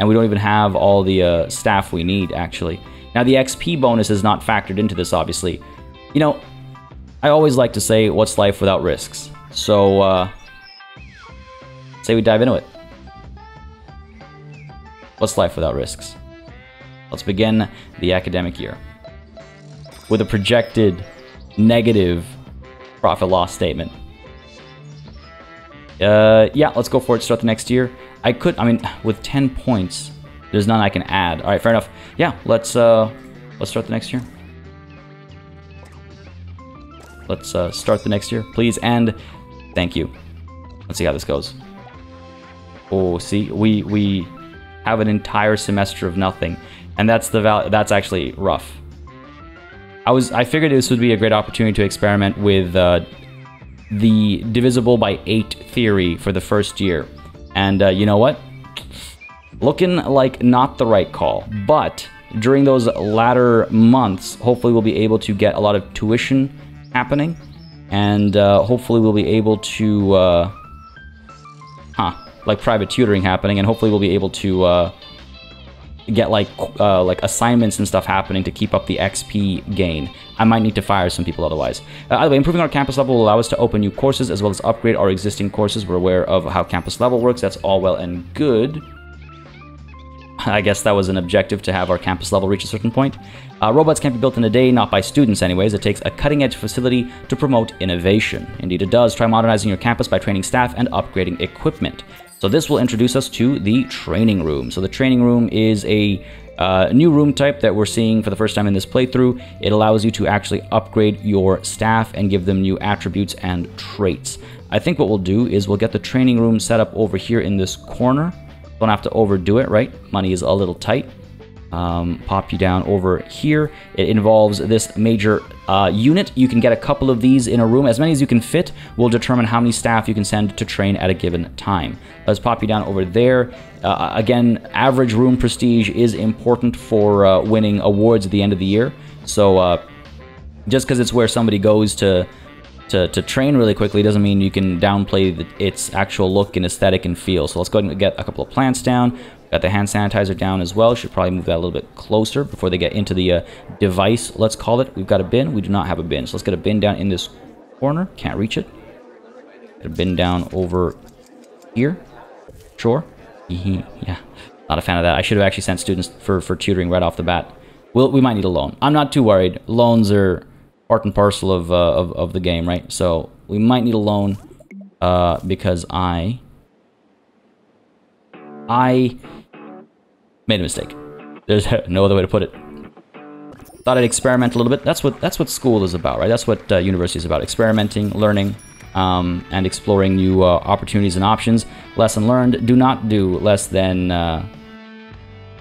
and we don't even have all the uh, staff we need, actually. Now, the XP bonus is not factored into this, obviously. You know, I always like to say, what's life without risks? So, uh, say we dive into it. What's life without risks? Let's begin the academic year with a projected negative profit loss statement. Uh, yeah, let's go for it. Start the next year. I could, I mean, with 10 points, there's none I can add. All right, fair enough. Yeah, let's, uh, let's start the next year. Let's uh, start the next year, please, and thank you. Let's see how this goes. Oh, see, we we have an entire semester of nothing, and that's the val that's actually rough. I was I figured this would be a great opportunity to experiment with uh, the divisible by eight theory for the first year. And uh, you know what? Looking like not the right call. But during those latter months, hopefully we'll be able to get a lot of tuition happening. And uh, hopefully we'll be able to... Uh, huh. Like private tutoring happening. And hopefully we'll be able to... Get like uh, like assignments and stuff happening to keep up the XP gain. I might need to fire some people otherwise. Uh, either way, improving our campus level will allow us to open new courses as well as upgrade our existing courses. We're aware of how campus level works. That's all well and good. I guess that was an objective to have our campus level reach a certain point. Uh, robots can't be built in a day, not by students anyways. It takes a cutting-edge facility to promote innovation. Indeed it does. Try modernizing your campus by training staff and upgrading equipment. So this will introduce us to the training room. So the training room is a uh, new room type that we're seeing for the first time in this playthrough. It allows you to actually upgrade your staff and give them new attributes and traits. I think what we'll do is we'll get the training room set up over here in this corner. Don't have to overdo it, right? Money is a little tight um, pop you down over here. It involves this major uh, unit. You can get a couple of these in a room. As many as you can fit will determine how many staff you can send to train at a given time. Let's pop you down over there. Uh, again, average room prestige is important for uh, winning awards at the end of the year. So uh, just because it's where somebody goes to to, to train really quickly doesn't mean you can downplay the, its actual look and aesthetic and feel. So let's go ahead and get a couple of plants down. Got the hand sanitizer down as well. Should probably move that a little bit closer before they get into the uh, device, let's call it. We've got a bin. We do not have a bin. So let's get a bin down in this corner. Can't reach it. Get a bin down over here. Sure. yeah. Not a fan of that. I should have actually sent students for, for tutoring right off the bat. We'll, we might need a loan. I'm not too worried. Loans are part and parcel of, uh, of, of the game, right? So we might need a loan uh, because I... I made a mistake. There's no other way to put it. Thought I'd experiment a little bit. That's what that's what school is about, right? That's what uh, university is about: experimenting, learning, um, and exploring new uh, opportunities and options. Lesson learned: do not do less than uh,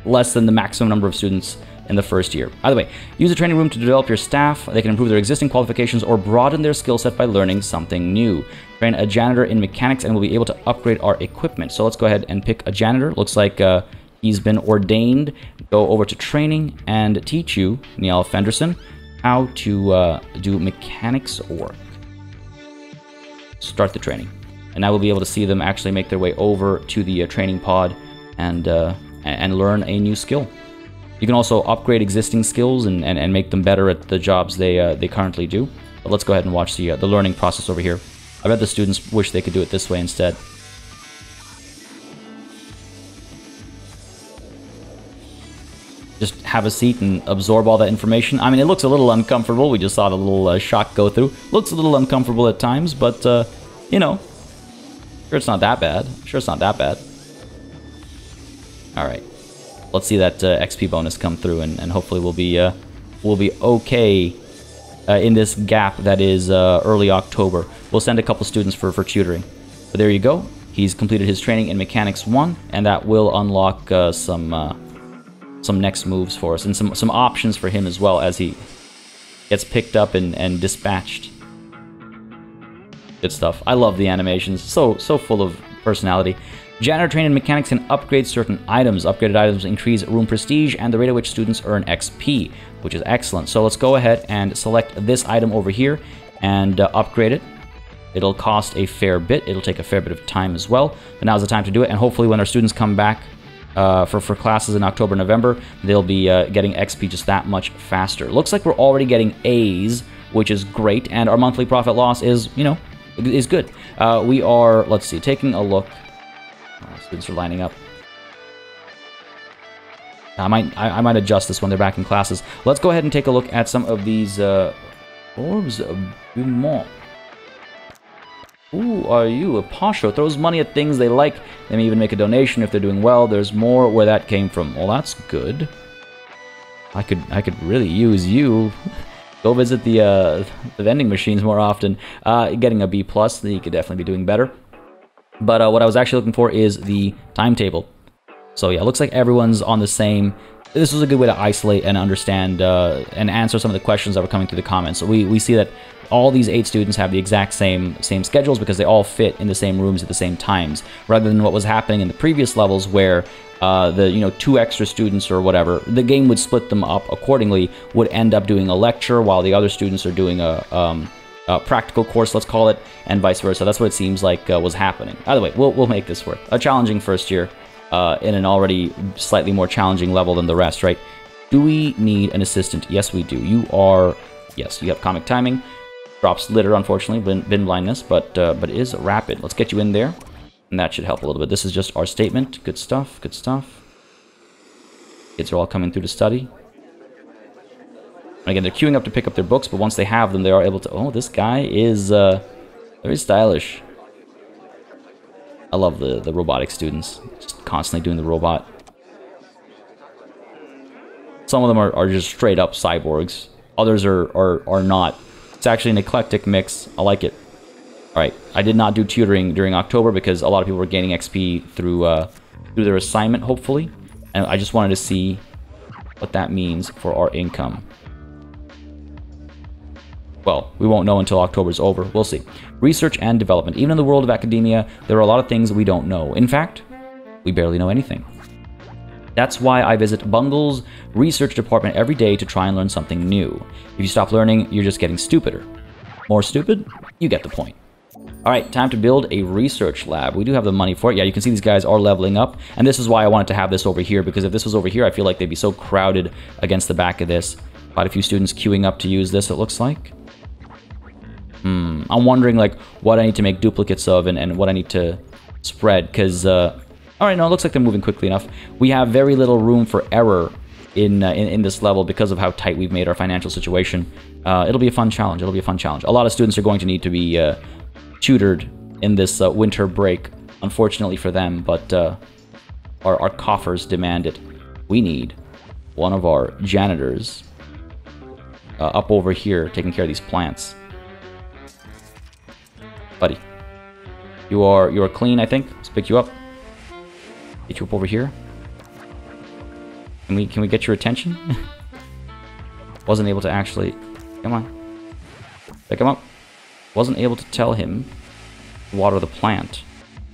less than the maximum number of students in the first year. Either way, use the training room to develop your staff. They can improve their existing qualifications or broaden their skill set by learning something new. Train a janitor in mechanics and we'll be able to upgrade our equipment. So let's go ahead and pick a janitor. Looks like uh, He's been ordained. Go over to training and teach you, Neil Fenderson. how to uh, do mechanics work. Start the training. And now we'll be able to see them actually make their way over to the uh, training pod and, uh, and learn a new skill. You can also upgrade existing skills and, and, and make them better at the jobs they, uh, they currently do. But let's go ahead and watch the, uh, the learning process over here. I bet the students wish they could do it this way instead. Just have a seat and absorb all that information. I mean, it looks a little uncomfortable. We just saw the little uh, shock go through. Looks a little uncomfortable at times, but, uh, you know, sure it's not that bad. Sure it's not that bad. Alright. Let's see that uh, XP bonus come through, and, and hopefully we'll be, uh, we'll be okay uh, in this gap that is uh, early October. We'll send a couple students for, for tutoring. But there you go. He's completed his training in Mechanics 1, and that will unlock some some next moves for us, and some, some options for him as well as he gets picked up and, and dispatched. Good stuff. I love the animations. So, so full of personality. Janitor trained in mechanics can upgrade certain items. Upgraded items increase room prestige and the rate at which students earn XP, which is excellent. So let's go ahead and select this item over here and uh, upgrade it. It'll cost a fair bit. It'll take a fair bit of time as well. But now's the time to do it. And hopefully when our students come back uh, for, for classes in October, November, they'll be uh, getting XP just that much faster. Looks like we're already getting A's, which is great. And our monthly profit loss is, you know, is good. Uh, we are, let's see, taking a look Students are lining up. I might I, I, might adjust this when they're back in classes. Let's go ahead and take a look at some of these uh, orbs of. Who are you? A Pasha throws money at things they like. They may even make a donation if they're doing well. There's more where that came from. Well, that's good. I could I could really use you. Go visit the uh, the vending machines more often. Uh, getting a B plus, then you could definitely be doing better. But uh, what I was actually looking for is the timetable. So yeah, looks like everyone's on the same. This was a good way to isolate and understand uh, and answer some of the questions that were coming through the comments. So we, we see that all these eight students have the exact same same schedules because they all fit in the same rooms at the same times, rather than what was happening in the previous levels where uh, the you know two extra students or whatever, the game would split them up accordingly. Would end up doing a lecture while the other students are doing a um, practical course, let's call it, and vice versa. That's what it seems like uh, was happening. Either way, we'll, we'll make this work. A challenging first year uh, in an already slightly more challenging level than the rest, right? Do we need an assistant? Yes, we do. You are, yes, you have comic timing. Drops litter, unfortunately, bin, bin blindness, but uh, but is rapid. Let's get you in there, and that should help a little bit. This is just our statement. Good stuff, good stuff. Kids are all coming through to study. And again, they're queuing up to pick up their books, but once they have them, they are able to... Oh, this guy is uh, very stylish. I love the, the robotic students. Just constantly doing the robot. Some of them are, are just straight up cyborgs. Others are, are, are not. It's actually an eclectic mix. I like it. Alright, I did not do tutoring during October because a lot of people were gaining XP through, uh, through their assignment, hopefully. And I just wanted to see what that means for our income. Well, we won't know until October's over. We'll see. Research and development. Even in the world of academia, there are a lot of things we don't know. In fact, we barely know anything. That's why I visit Bungle's research department every day to try and learn something new. If you stop learning, you're just getting stupider. More stupid? You get the point. Alright, time to build a research lab. We do have the money for it. Yeah, you can see these guys are leveling up. And this is why I wanted to have this over here, because if this was over here, I feel like they'd be so crowded against the back of this. Quite a few students queuing up to use this, it looks like. Hmm. I'm wondering like what I need to make duplicates of and, and what I need to spread because uh, all right, no, it looks like they're moving quickly enough. We have very little room for error in, uh, in, in this level because of how tight we've made our financial situation. Uh, it'll be a fun challenge. It'll be a fun challenge. A lot of students are going to need to be uh, tutored in this uh, winter break, unfortunately for them, but uh, our, our coffers demand it. We need one of our janitors uh, up over here taking care of these plants buddy. You are you are clean, I think. Let's pick you up. Get you up over here. Can we can we get your attention? Wasn't able to actually come on. Pick him up. Wasn't able to tell him water the plant.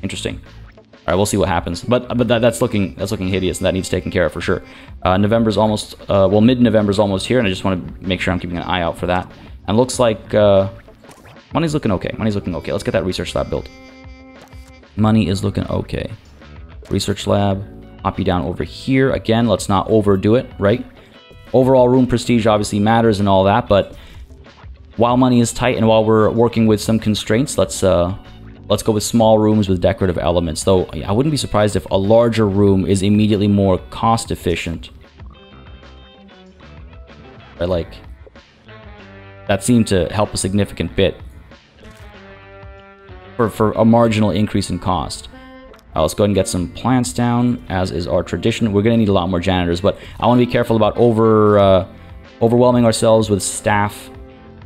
Interesting. All right, we'll see what happens. But but that, that's looking that's looking hideous, and that needs taken care of for sure. Uh, November's almost uh, well, mid November's almost here, and I just want to make sure I'm keeping an eye out for that. And looks like uh, money's looking okay. Money's looking okay. Let's get that research lab built. Money is looking okay. Research lab. Pop you down over here again. Let's not overdo it, right? Overall room prestige obviously matters and all that, but while money is tight and while we're working with some constraints, let's uh, Let's go with small rooms with decorative elements, though I wouldn't be surprised if a larger room is immediately more cost efficient. But like, that seemed to help a significant bit for, for a marginal increase in cost. Uh, let's go ahead and get some plants down, as is our tradition. We're going to need a lot more janitors, but I want to be careful about over uh, overwhelming ourselves with staff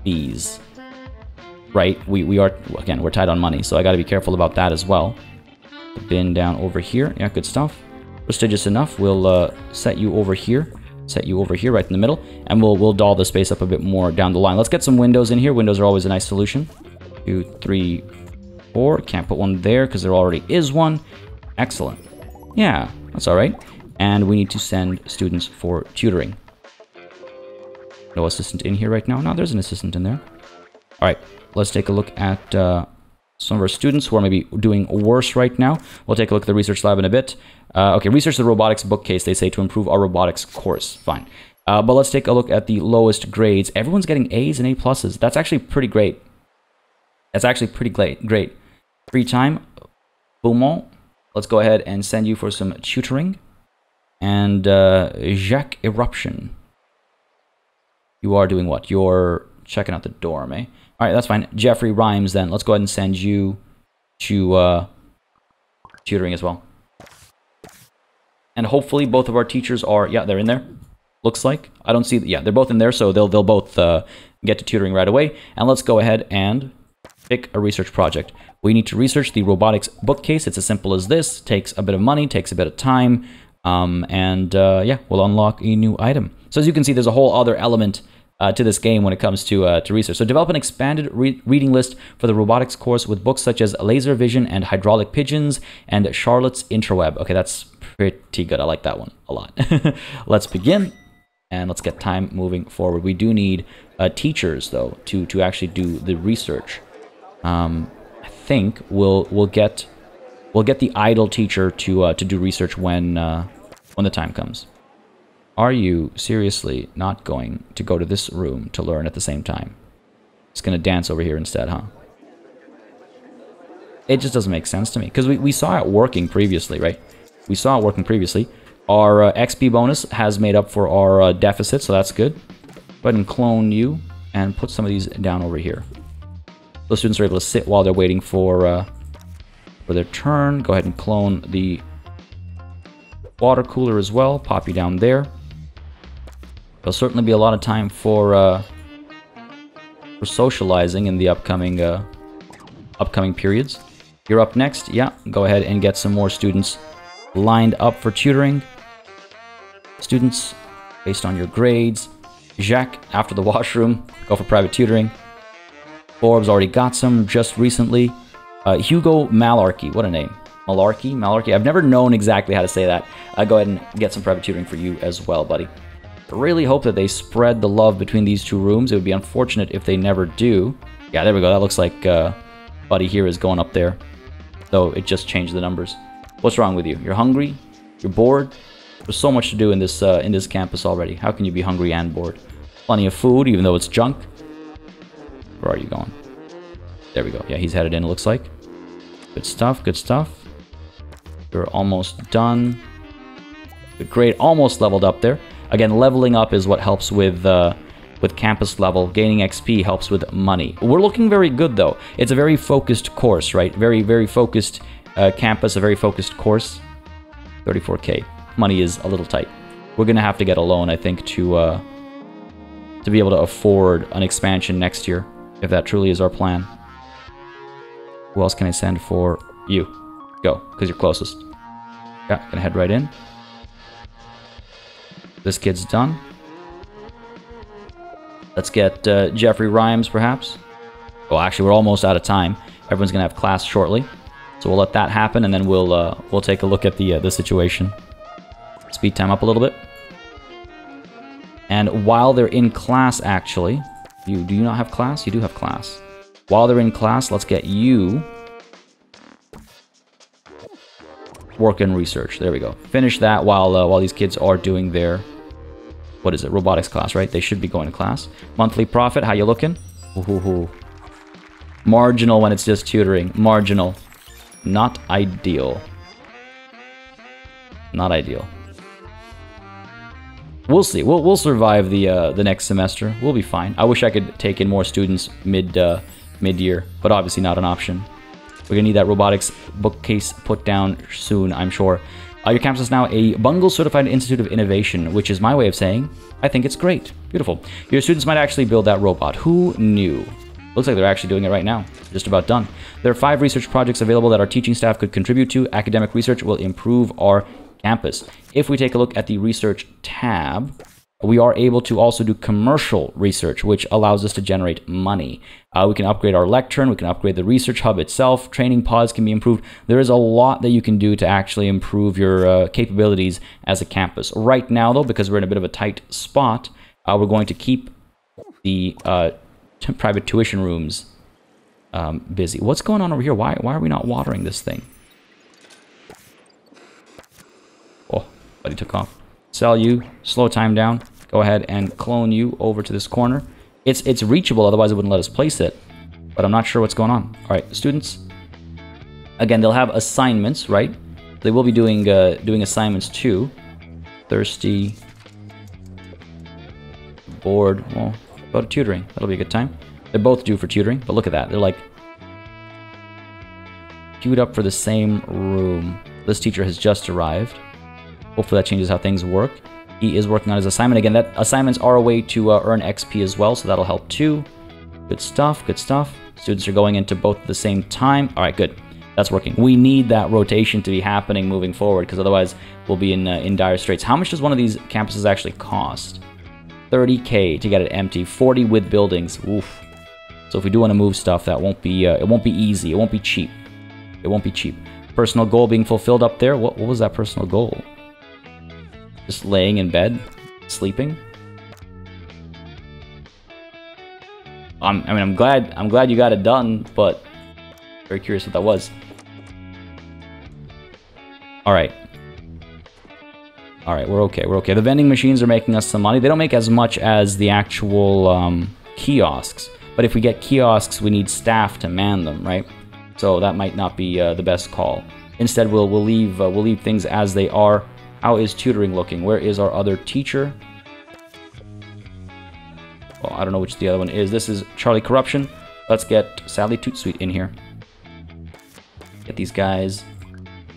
fees right? We, we are, again, we're tight on money, so I got to be careful about that as well. The bin down over here. Yeah, good stuff. Prestigious enough. We'll uh, set you over here. Set you over here, right in the middle. And we'll, we'll doll the space up a bit more down the line. Let's get some windows in here. Windows are always a nice solution. Two, three, four. Can't put one there because there already is one. Excellent. Yeah, that's all right. And we need to send students for tutoring. No assistant in here right now. No, there's an assistant in there. All right, let's take a look at uh, some of our students who are maybe doing worse right now. We'll take a look at the research lab in a bit. Uh, okay, research the robotics bookcase, they say, to improve our robotics course. Fine. Uh, but let's take a look at the lowest grades. Everyone's getting A's and A pluses. That's actually pretty great. That's actually pretty great. Great. Free time. Beaumont. Let's go ahead and send you for some tutoring. And uh, Jacques Eruption. You are doing what? You're checking out the dorm, eh? All right, that's fine. Jeffrey Rhymes, then. Let's go ahead and send you to uh, tutoring as well. And hopefully both of our teachers are... Yeah, they're in there. Looks like. I don't see... Yeah, they're both in there, so they'll, they'll both uh, get to tutoring right away. And let's go ahead and pick a research project. We need to research the robotics bookcase. It's as simple as this. Takes a bit of money, takes a bit of time. Um, and uh, yeah, we'll unlock a new item. So as you can see, there's a whole other element uh, to this game when it comes to uh, to research. So develop an expanded re reading list for the robotics course with books such as Laser Vision and Hydraulic Pigeons and Charlotte's Interweb. Okay, that's pretty good. I like that one a lot. let's begin and let's get time moving forward. We do need uh, teachers though to to actually do the research. Um, I think we'll we'll get we'll get the idle teacher to uh, to do research when uh, when the time comes. Are you seriously not going to go to this room to learn at the same time? It's to dance over here instead, huh? It just doesn't make sense to me. Because we, we saw it working previously, right? We saw it working previously. Our uh, XP bonus has made up for our uh, deficit, so that's good. Go ahead and clone you and put some of these down over here. Those students are able to sit while they're waiting for, uh, for their turn. Go ahead and clone the water cooler as well. Pop you down there. There'll certainly be a lot of time for uh, for socializing in the upcoming uh, upcoming periods. You're up next. Yeah, go ahead and get some more students lined up for tutoring. Students, based on your grades. Jacques, after the washroom, go for private tutoring. Forbes already got some just recently. Uh, Hugo Malarkey, what a name. Malarkey? Malarkey? I've never known exactly how to say that. Uh, go ahead and get some private tutoring for you as well, buddy really hope that they spread the love between these two rooms. It would be unfortunate if they never do. Yeah, there we go. That looks like uh, Buddy here is going up there. Though it just changed the numbers. What's wrong with you? You're hungry? You're bored? There's so much to do in this uh, in this campus already. How can you be hungry and bored? Plenty of food, even though it's junk. Where are you going? There we go. Yeah, he's headed in, it looks like. Good stuff, good stuff. You're almost done. Grade, almost leveled up there. Again, leveling up is what helps with uh, with campus level. Gaining XP helps with money. We're looking very good though. It's a very focused course, right? Very, very focused uh, campus, a very focused course. 34k. Money is a little tight. We're gonna have to get a loan, I think, to uh, to be able to afford an expansion next year, if that truly is our plan. Who else can I send for you? Go, because you're closest. Yeah, gonna head right in. This kid's done. Let's get uh, Jeffrey Rhymes, perhaps. Well, actually, we're almost out of time. Everyone's to have class shortly. So we'll let that happen, and then we'll uh, we'll take a look at the uh, the situation. Speed time up a little bit. And while they're in class, actually, you do you not have class? You do have class. While they're in class, let's get you work and research. There we go. Finish that while uh, while these kids are doing their what is it? Robotics class, right? They should be going to class. Monthly profit, how you looking? Ooh, Marginal when it's just tutoring. Marginal. Not ideal. Not ideal. We'll see. We'll, we'll survive the uh, the next semester. We'll be fine. I wish I could take in more students mid uh, mid year, but obviously not an option. We're gonna need that robotics bookcase put down soon, I'm sure. Uh, your campus is now a Bungle Certified Institute of Innovation, which is my way of saying I think it's great. Beautiful. Your students might actually build that robot. Who knew? Looks like they're actually doing it right now. Just about done. There are five research projects available that our teaching staff could contribute to. Academic research will improve our campus. If we take a look at the research tab, we are able to also do commercial research, which allows us to generate money. Uh, we can upgrade our lectern, we can upgrade the research hub itself, training pods can be improved. There is a lot that you can do to actually improve your uh, capabilities as a campus. Right now, though, because we're in a bit of a tight spot, uh, we're going to keep the uh, private tuition rooms um, busy. What's going on over here? Why, why are we not watering this thing? Oh, buddy took off. Sell you, slow time down. Go ahead and clone you over to this corner. It's it's reachable, otherwise it wouldn't let us place it. But I'm not sure what's going on. All right, students. Again, they'll have assignments, right? They will be doing uh, doing assignments too. Thirsty. Bored. Well, to tutoring. That'll be a good time. They're both due for tutoring, but look at that. They're like queued up for the same room. This teacher has just arrived. Hopefully that changes how things work. He is working on his assignment. Again, that assignments are a way to uh, earn XP as well, so that'll help too. Good stuff, good stuff. Students are going into both at the same time. All right, good. That's working. We need that rotation to be happening moving forward, because otherwise we'll be in, uh, in dire straits. How much does one of these campuses actually cost? 30k to get it empty, 40 with buildings. Oof. So if we do want to move stuff, that won't be uh, it won't be easy. It won't be cheap. It won't be cheap. Personal goal being fulfilled up there. What, what was that personal goal? Just laying in bed, sleeping. I'm, I mean, I'm glad. I'm glad you got it done, but very curious what that was. All right. All right, we're okay. We're okay. The vending machines are making us some money. They don't make as much as the actual um, kiosks, but if we get kiosks, we need staff to man them, right? So that might not be uh, the best call. Instead, we'll we'll leave uh, we'll leave things as they are. How is tutoring looking? Where is our other teacher? Well, I don't know which the other one is. This is Charlie Corruption. Let's get Sally Tootsweet in here. Get these guys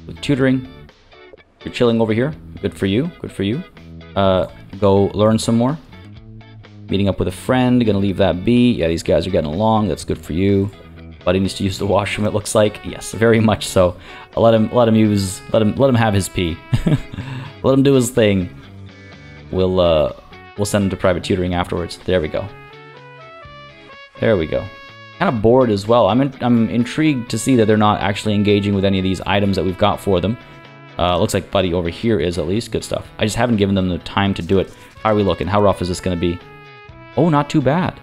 with tutoring. You're chilling over here. Good for you. Good for you. Uh, go learn some more. Meeting up with a friend. Gonna leave that be. Yeah, these guys are getting along. That's good for you. Buddy needs to use the washroom. It looks like yes, very much so. Let him let him use let him let him have his pee. let him do his thing. We'll uh we'll send him to private tutoring afterwards. There we go. There we go. Kind of bored as well. I'm in, I'm intrigued to see that they're not actually engaging with any of these items that we've got for them. Uh, looks like Buddy over here is at least good stuff. I just haven't given them the time to do it. How are we looking? How rough is this going to be? Oh, not too bad.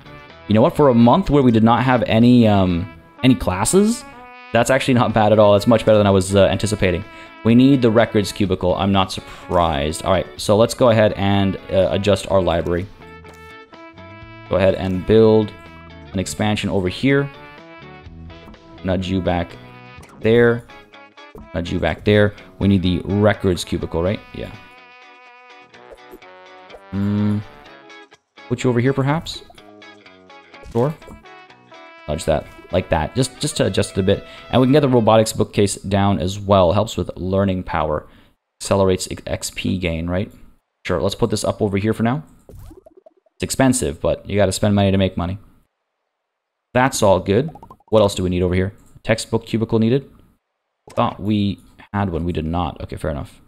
You know what? For a month where we did not have any um, any classes, that's actually not bad at all. It's much better than I was uh, anticipating. We need the records cubicle. I'm not surprised. All right, so let's go ahead and uh, adjust our library. Go ahead and build an expansion over here. Nudge you back there. Nudge you back there. We need the records cubicle, right? Yeah. Hmm. Put you over here, perhaps? Sure. Nudge that like that, just, just to adjust it a bit. And we can get the robotics bookcase down as well. Helps with learning power. Accelerates XP gain, right? Sure, let's put this up over here for now. It's expensive, but you got to spend money to make money. That's all good. What else do we need over here? Textbook cubicle needed? Thought we had one. We did not. Okay, fair enough.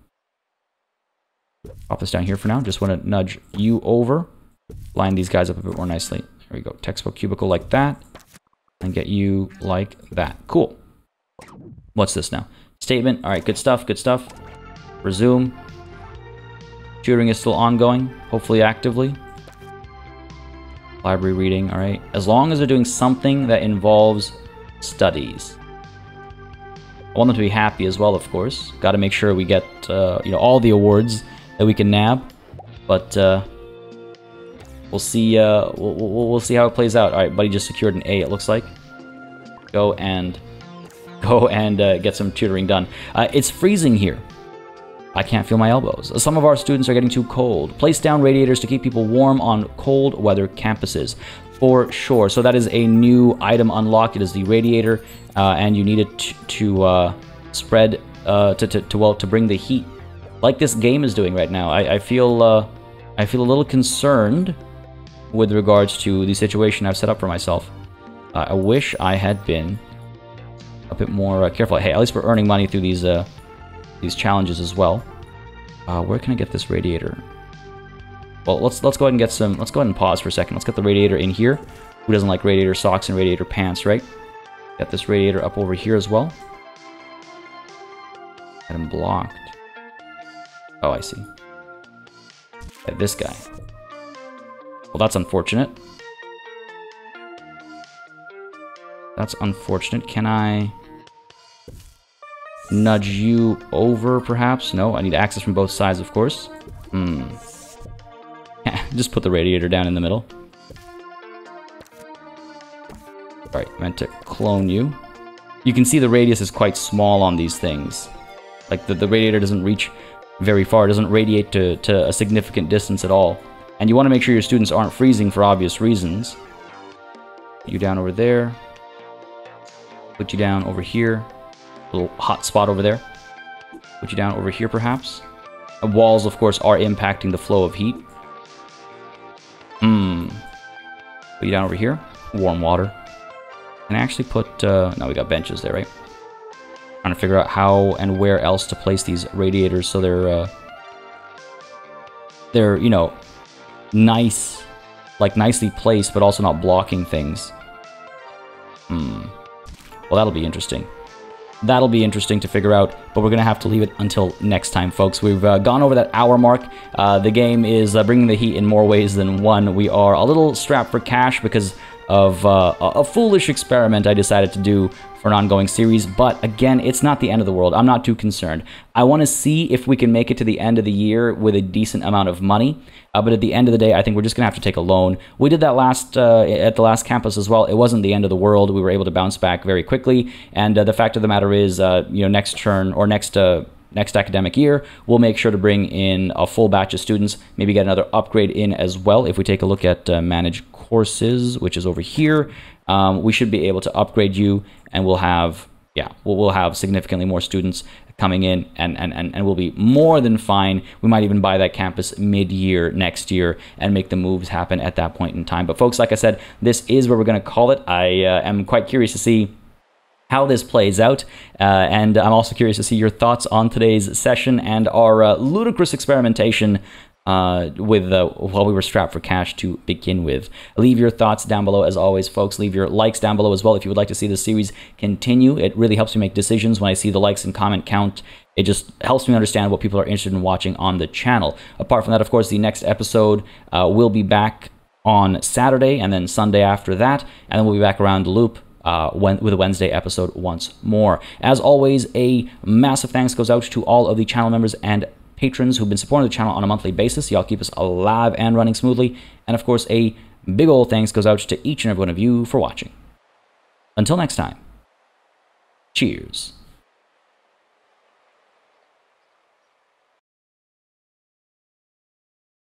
Pop this down here for now. Just want to nudge you over. Line these guys up a bit more nicely. There we go. Textbook cubicle like that and get you like that. Cool. What's this now? Statement. All right, good stuff, good stuff. Resume. Tutoring is still ongoing, hopefully actively. Library reading, all right. As long as they're doing something that involves studies. I want them to be happy as well, of course. Got to make sure we get, uh, you know, all the awards that we can nab. But uh, we'll see. Uh, we'll, we'll, we'll see how it plays out. All right, buddy, just secured an A. It looks like. Go and go and uh, get some tutoring done. Uh, it's freezing here. I can't feel my elbows. Some of our students are getting too cold. Place down radiators to keep people warm on cold weather campuses. For sure. So that is a new item unlocked. It is the radiator, uh, and you need it to, to uh, spread uh, to, to, to, well to bring the heat, like this game is doing right now. I, I feel uh, I feel a little concerned with regards to the situation I've set up for myself. Uh, I wish I had been a bit more uh, careful. Hey, at least we're earning money through these these challenges as well. Uh, where can I get this radiator? Well, let's let's go ahead and get some. Let's go ahead and pause for a second. Let's get the radiator in here. Who doesn't like radiator socks and radiator pants, right? Got this radiator up over here as well. Got him blocked. Oh, I see. Got this guy. Well, that's unfortunate. That's unfortunate. Can I nudge you over, perhaps? No, I need access from both sides, of course. Hmm. Just put the radiator down in the middle. Alright, meant to clone you. You can see the radius is quite small on these things. Like, the, the radiator doesn't reach very far. It doesn't radiate to, to a significant distance at all. And you want to make sure your students aren't freezing for obvious reasons. Put you down over there. Put you down over here little hot spot over there. Put you down over here, perhaps. Walls, of course, are impacting the flow of heat. Hmm. Put you down over here. Warm water. And actually put... Uh, no, we got benches there, right? Trying to figure out how and where else to place these radiators so they're... Uh, they're, you know, nice. Like, nicely placed, but also not blocking things. Hmm. Well, that'll be interesting. That'll be interesting to figure out, but we're going to have to leave it until next time, folks. We've uh, gone over that hour mark. Uh, the game is uh, bringing the heat in more ways than one. We are a little strapped for cash because of uh, a foolish experiment I decided to do for an ongoing series. But again, it's not the end of the world. I'm not too concerned. I want to see if we can make it to the end of the year with a decent amount of money. Uh, but at the end of the day, I think we're just going to have to take a loan. We did that last uh, at the last campus as well. It wasn't the end of the world. We were able to bounce back very quickly. And uh, the fact of the matter is, uh, you know, next turn or next uh, next academic year, we'll make sure to bring in a full batch of students, maybe get another upgrade in as well. If we take a look at uh, manage courses, which is over here, um, we should be able to upgrade you and we'll have yeah, we'll, we'll have significantly more students coming in and, and, and, and we'll be more than fine. We might even buy that campus mid-year next year and make the moves happen at that point in time. But folks, like I said, this is where we're going to call it. I uh, am quite curious to see how this plays out. Uh, and I'm also curious to see your thoughts on today's session and our uh, ludicrous experimentation uh, with uh, while we were strapped for cash to begin with. Leave your thoughts down below as always, folks. Leave your likes down below as well if you would like to see this series continue. It really helps me make decisions when I see the likes and comment count. It just helps me understand what people are interested in watching on the channel. Apart from that, of course, the next episode uh, will be back on Saturday and then Sunday after that, and then we'll be back around the loop uh, when, with a Wednesday episode once more. As always, a massive thanks goes out to all of the channel members and patrons who've been supporting the channel on a monthly basis. Y'all keep us alive and running smoothly. And of course, a big old thanks goes out to each and every one of you for watching. Until next time, cheers.